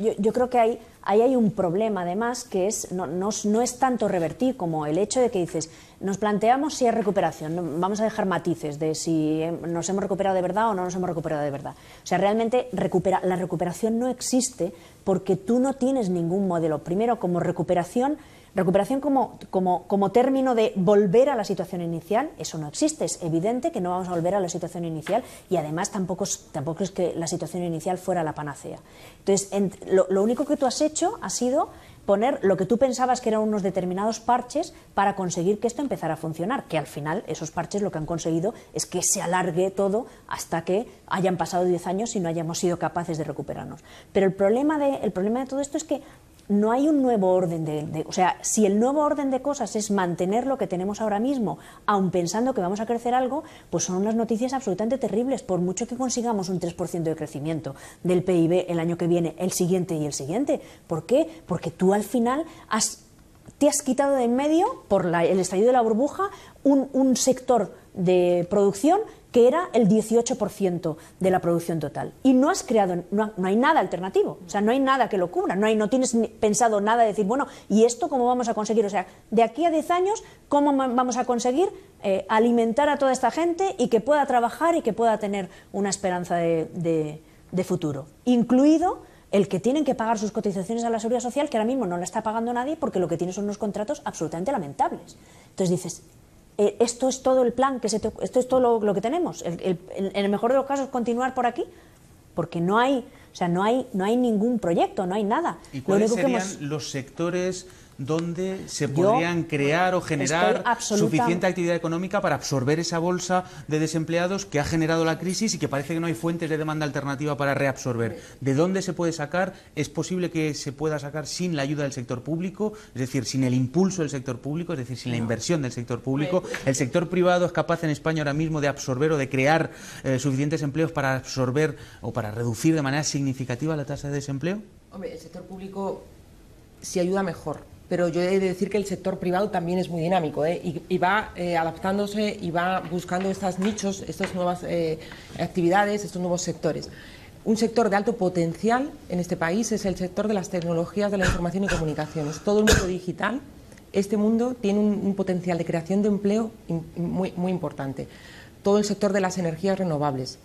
yo, yo creo que hay, ahí hay un problema además que es no, no, es- no es tanto revertir como el hecho de que dices, nos planteamos si hay recuperación, vamos a dejar matices de si nos hemos recuperado de verdad o no nos hemos recuperado de verdad. O sea, realmente recupera, la recuperación no existe porque tú no tienes ningún modelo. Primero, como recuperación, Recuperación como, término de volver a la situación inicial, eso no existe. Es evidente que no vamos a volver a la situación inicial y además tampoco es, tampoco es que la situación inicial fuera la panacea. Entonces, en- lo, único que tú has hecho ha sido poner lo que tú pensabas que eran unos determinados parches para conseguir que esto empezara a funcionar, que al final esos parches lo que han conseguido es que se alargue todo hasta que hayan pasado 10 años y no hayamos sido capaces de recuperarnos. Pero el problema de todo esto es que no hay un nuevo orden de, de- O sea, si el nuevo orden de cosas es mantener lo que tenemos ahora mismo, aun pensando que vamos a crecer algo, pues son unas noticias absolutamente terribles. Por mucho que consigamos un 3% de crecimiento del PIB el año que viene, el siguiente y el siguiente. ¿Por qué? Porque tú al final has te has quitado de en medio, por la- el estallido de la burbuja, un, un sector de producción que era el 18% de la producción total. Y no has creado, no, no hay nada alternativo, o sea, no hay nada que lo cubra, no, hay, no tienes pensado nada de decir, bueno, ¿y esto cómo vamos a conseguir? O sea, de aquí a 10 años, ¿cómo vamos a conseguir eh, alimentar a toda esta gente y que pueda trabajar y que pueda tener una esperanza de, de- de futuro? Incluido el que tienen que pagar sus cotizaciones a la seguridad social, que ahora mismo no la está pagando nadie porque lo que tiene son unos contratos absolutamente lamentables. Entonces dices, eh, esto es todo el plan, que se te- esto es todo lo, lo que tenemos. El- el- en el mejor de los casos, continuar por aquí, porque no hay, o sea, no hay, no hay ningún proyecto, no hay nada. ¿Y Lo cuáles que serían hemos- los sectores donde se podrían crear o generar suficiente actividad económica para absorber esa bolsa de desempleados que ha generado la crisis y que parece que no hay fuentes de demanda alternativa para reabsorber. ¿De dónde se puede sacar? ¿Es posible que se pueda sacar sin la ayuda del sector público? Es decir, sin el impulso del sector público, es decir, sin la inversión del sector público. ¿El sector privado es capaz en España ahora mismo de absorber o de crear eh, suficientes empleos para absorber o para reducir de manera significativa la tasa de desempleo? Hombre, el sector público si ayuda mejor pero yo he de decir que el sector privado también es muy dinámico ¿eh? y, va eh, adaptándose y va buscando estos nichos, estas nuevas eh, actividades, estos nuevos sectores. Un sector de alto potencial en este país es el sector de las tecnologías de la información y comunicaciones. Todo el mundo digital, este mundo tiene un, potencial de creación de empleo muy, muy importante. Todo el sector de las energías renovables,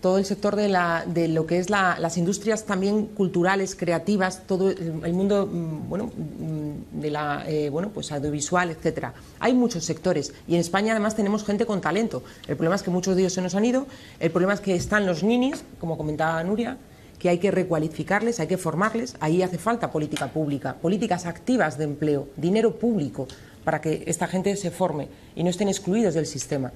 todo el sector de, la, de lo que es las industrias también culturales, creativas, todo el, mundo mm, bueno, mm, de la eh, bueno, pues audiovisual, etcétera. Hay muchos sectores y en España además tenemos gente con talento. El problema es que muchos de ellos se nos han ido, el problema es que están los ninis, como comentaba Nuria, que hay que recualificarles, hay que formarles, ahí hace falta política pública, políticas activas de empleo, dinero público para que esta gente se forme y no estén excluidos del sistema.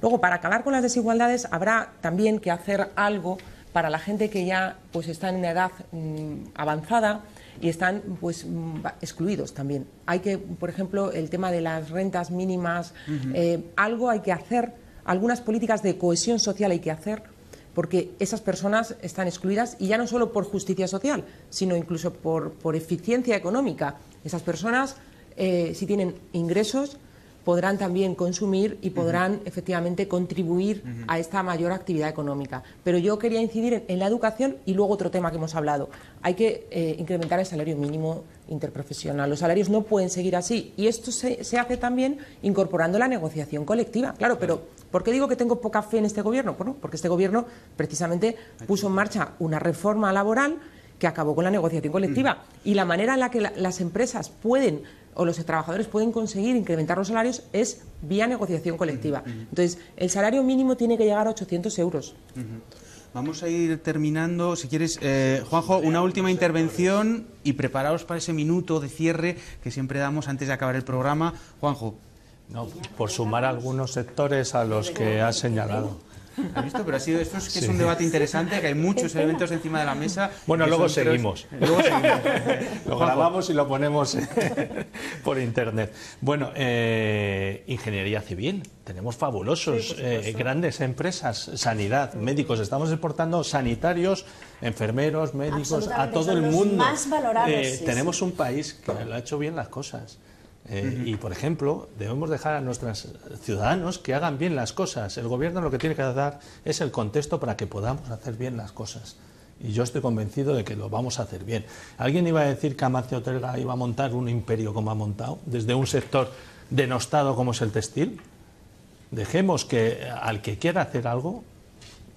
Luego, para acabar con las desigualdades, habrá también que hacer algo para la gente que ya pues, está en una edad mm, avanzada y están pues, mm, excluidos también. Hay que, por ejemplo, el tema de las rentas mínimas, eh, algo hay que hacer, algunas políticas de cohesión social hay que hacer porque esas personas están excluidas y ya no solo por justicia social, sino incluso por, por eficiencia económica. Esas personas, eh, si tienen ingresos, podrán también consumir y podrán efectivamente contribuir a esta mayor actividad económica. Pero yo quería incidir en, la educación y luego otro tema que hemos hablado. Hay que eh, incrementar el salario mínimo interprofesional. Los salarios no pueden seguir así y esto se, hace también incorporando la negociación colectiva. Claro, pero ¿por qué digo que tengo poca fe en este gobierno? Bueno, porque este gobierno precisamente puso en marcha una reforma laboral que acabó con la negociación colectiva. Y la manera en la que las empresas pueden o los trabajadores pueden conseguir incrementar los salarios es vía negociación colectiva. Entonces, el salario mínimo tiene que llegar a 800 euros. Vamos a ir terminando. Si quieres, eh, Juanjo, una última intervención y preparaos para ese minuto de cierre que siempre damos antes de acabar el programa. Juanjo. No, por sumar algunos sectores a los que has señalado. ¿Has visto? Pero ha sido esto es que es un debate interesante, que hay muchos elementos encima de la mesa. Bueno, luego seguimos. luego seguimos. lo grabamos y lo ponemos por internet. Bueno, eh, ingeniería civil. Tenemos fabulosos, eh, grandes empresas, sanidad, médicos. Estamos exportando sanitarios, enfermeros, médicos, a todo el mundo. Más valorados. Eh, tenemos un país que lo ha hecho bien las cosas. Eh, y, por ejemplo, debemos dejar a nuestros ciudadanos que hagan bien las cosas. El gobierno lo que tiene que dar es el contexto para que podamos hacer bien las cosas. Y yo estoy convencido de que lo vamos a hacer bien. ¿Alguien iba a decir que Amancio Ortega iba a montar un imperio como ha montado, desde un sector denostado como es el textil? Dejemos que al que quiera hacer algo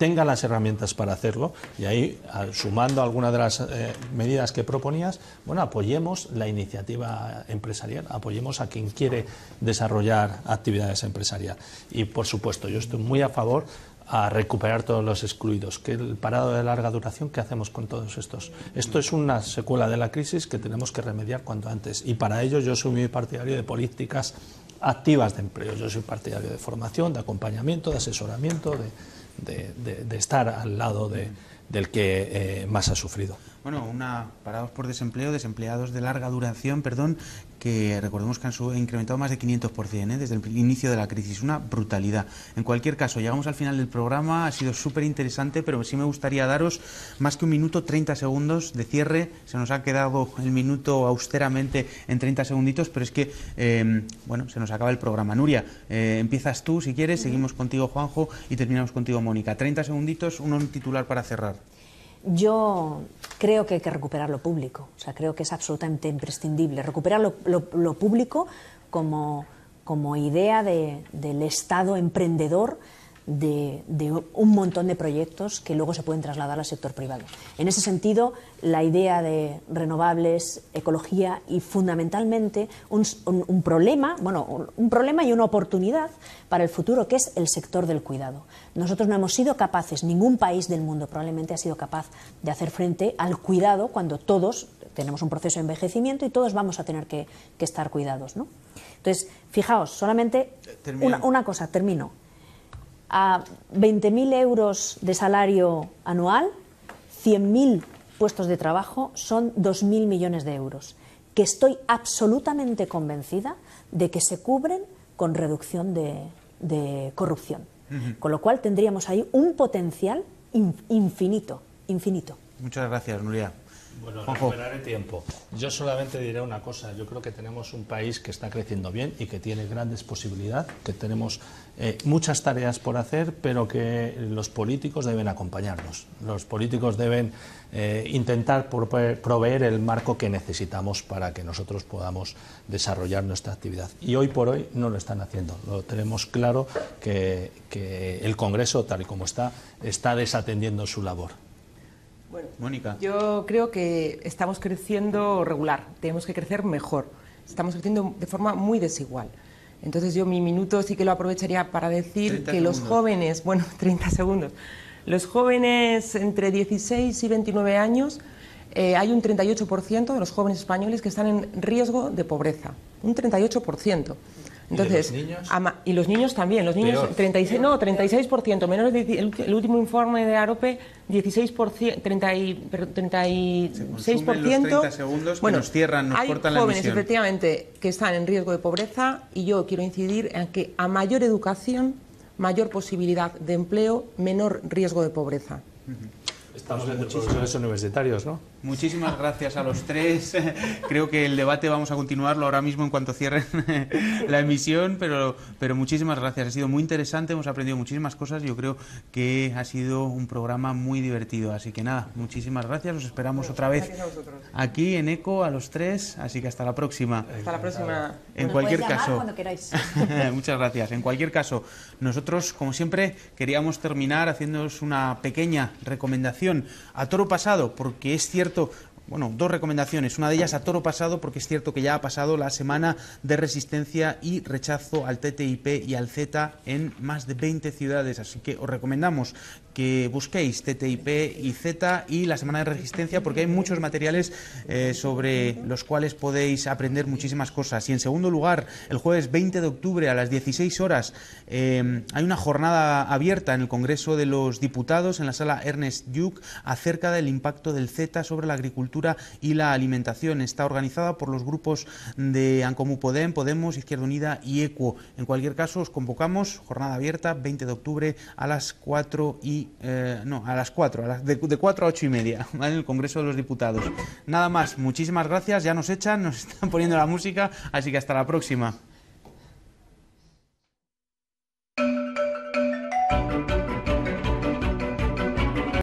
tenga las herramientas para hacerlo y ahí, sumando algunas de las eh, medidas que proponías, bueno, apoyemos la iniciativa empresarial, apoyemos a quien quiere desarrollar actividades empresariales. Y, por supuesto, yo estoy muy a favor a recuperar todos los excluidos, que el parado de larga duración, ¿qué hacemos con todos estos? Esto es una secuela de la crisis que tenemos que remediar cuanto antes y para ello yo soy muy partidario de políticas activas de empleo, yo soy partidario de formación, de acompañamiento, de asesoramiento, de, de, estar al lado del que eh, más ha sufrido. Bueno, una parados por desempleo, desempleados de larga duración, perdón, que recordemos que han incrementado más de 500% ¿eh? desde el inicio de la crisis. Una brutalidad. En cualquier caso, llegamos al final del programa, ha sido súper interesante, pero sí me gustaría daros más que un minuto, 30 segundos de cierre. Se nos ha quedado el minuto austeramente en 30 segunditos, pero es que, em, bueno, se nos acaba el programa. Nuria, eh, empiezas tú si quieres, seguimos contigo Juanjo y terminamos contigo Mónica. 30 segunditos, un titular para cerrar. Yo creo que hay que recuperar lo público, o sea, creo que es absolutamente imprescindible. Recuperar lo, público como, como idea del Estado emprendedor de, un montón de proyectos que luego se pueden trasladar al sector privado. En ese sentido, la idea de renovables, ecología y fundamentalmente un, problema, bueno, un problema y una oportunidad para el futuro que es el sector del cuidado. Nosotros no hemos sido capaces, ningún país del mundo probablemente ha sido capaz de hacer frente al cuidado cuando todos tenemos un proceso de envejecimiento y todos vamos a tener que, estar cuidados. ¿no? Entonces, fijaos, solamente una, una, cosa, termino. A 20.000 euros de salario anual, 100.000 puestos de trabajo son 2.000 millones de euros, que estoy absolutamente convencida de que se cubren con reducción de, corrupción. Con lo cual tendríamos ahí un potencial infinito, infinito. Muchas gracias, Nuria. Bueno, recuperaré tiempo. Yo solamente diré una cosa. Yo creo que tenemos un país que está creciendo bien y que tiene grandes posibilidades, que tenemos eh, muchas tareas por hacer, pero que los políticos deben acompañarnos. Los políticos deben eh, intentar proveer el marco que necesitamos para que nosotros podamos desarrollar nuestra actividad. Y hoy por hoy no lo están haciendo. Lo tenemos claro que, que el Congreso, tal y como está, está desatendiendo su labor. Bueno, Mónica. Yo creo que estamos creciendo regular, tenemos que crecer mejor. Estamos creciendo de forma muy desigual. Entonces yo mi minuto sí que lo aprovecharía para decir que los jóvenes, bueno, 30 segundos, los jóvenes entre 16 y 29 años, eh, hay un 38% de los jóvenes españoles que están en riesgo de pobreza, un 38%. Entonces, ¿Y los niños? también, los niños 36, no, 36%, menos el, último informe de AROPE 16%, 30 y, 36%. segundos bueno, nos cierran, nos hay jóvenes efectivamente que están en riesgo de pobreza y yo quiero incidir en que a mayor educación, mayor posibilidad de empleo, menor riesgo de pobreza. Estamos en profesores universitarios, ¿no? Muchísimas gracias a los tres. Creo que el debate vamos a continuarlo ahora mismo en cuanto cierren la emisión, pero, pero muchísimas gracias. Ha sido muy interesante, hemos aprendido muchísimas cosas. Yo creo que ha sido un programa muy divertido. Así que nada, muchísimas gracias. Os esperamos otra vez aquí en ECO a los tres. Así que hasta la próxima. Hasta la próxima. En cualquier caso. muchas gracias. En cualquier caso, nosotros, como siempre, queríamos terminar haciéndoos una pequeña recomendación a toro pasado, porque es cierto bueno, dos recomendaciones. Una de ellas a toro pasado, porque es cierto que ya ha pasado la semana de resistencia y rechazo al TTIP y al Z en más de 20 ciudades. Así que os recomendamos que busquéis TTIP y Z y la Semana de Resistencia porque hay muchos materiales eh, sobre los cuales podéis aprender muchísimas cosas. Y en segundo lugar, el jueves 20 de octubre a las 16 horas eh, hay una jornada abierta en el Congreso de los Diputados en la sala Ernest Duke acerca del impacto del Z sobre la agricultura y la alimentación. Está organizada por los grupos de Ancomu Podem, Podemos, Izquierda Unida y ECUO. En cualquier caso, os convocamos, jornada abierta, 20 de octubre a las 4 y eh, no, a las 4, a las de, de, 4 a 8 y media. En el Congreso de los Diputados. Nada más, muchísimas gracias, ya nos echan, nos están poniendo la música, así que hasta la próxima.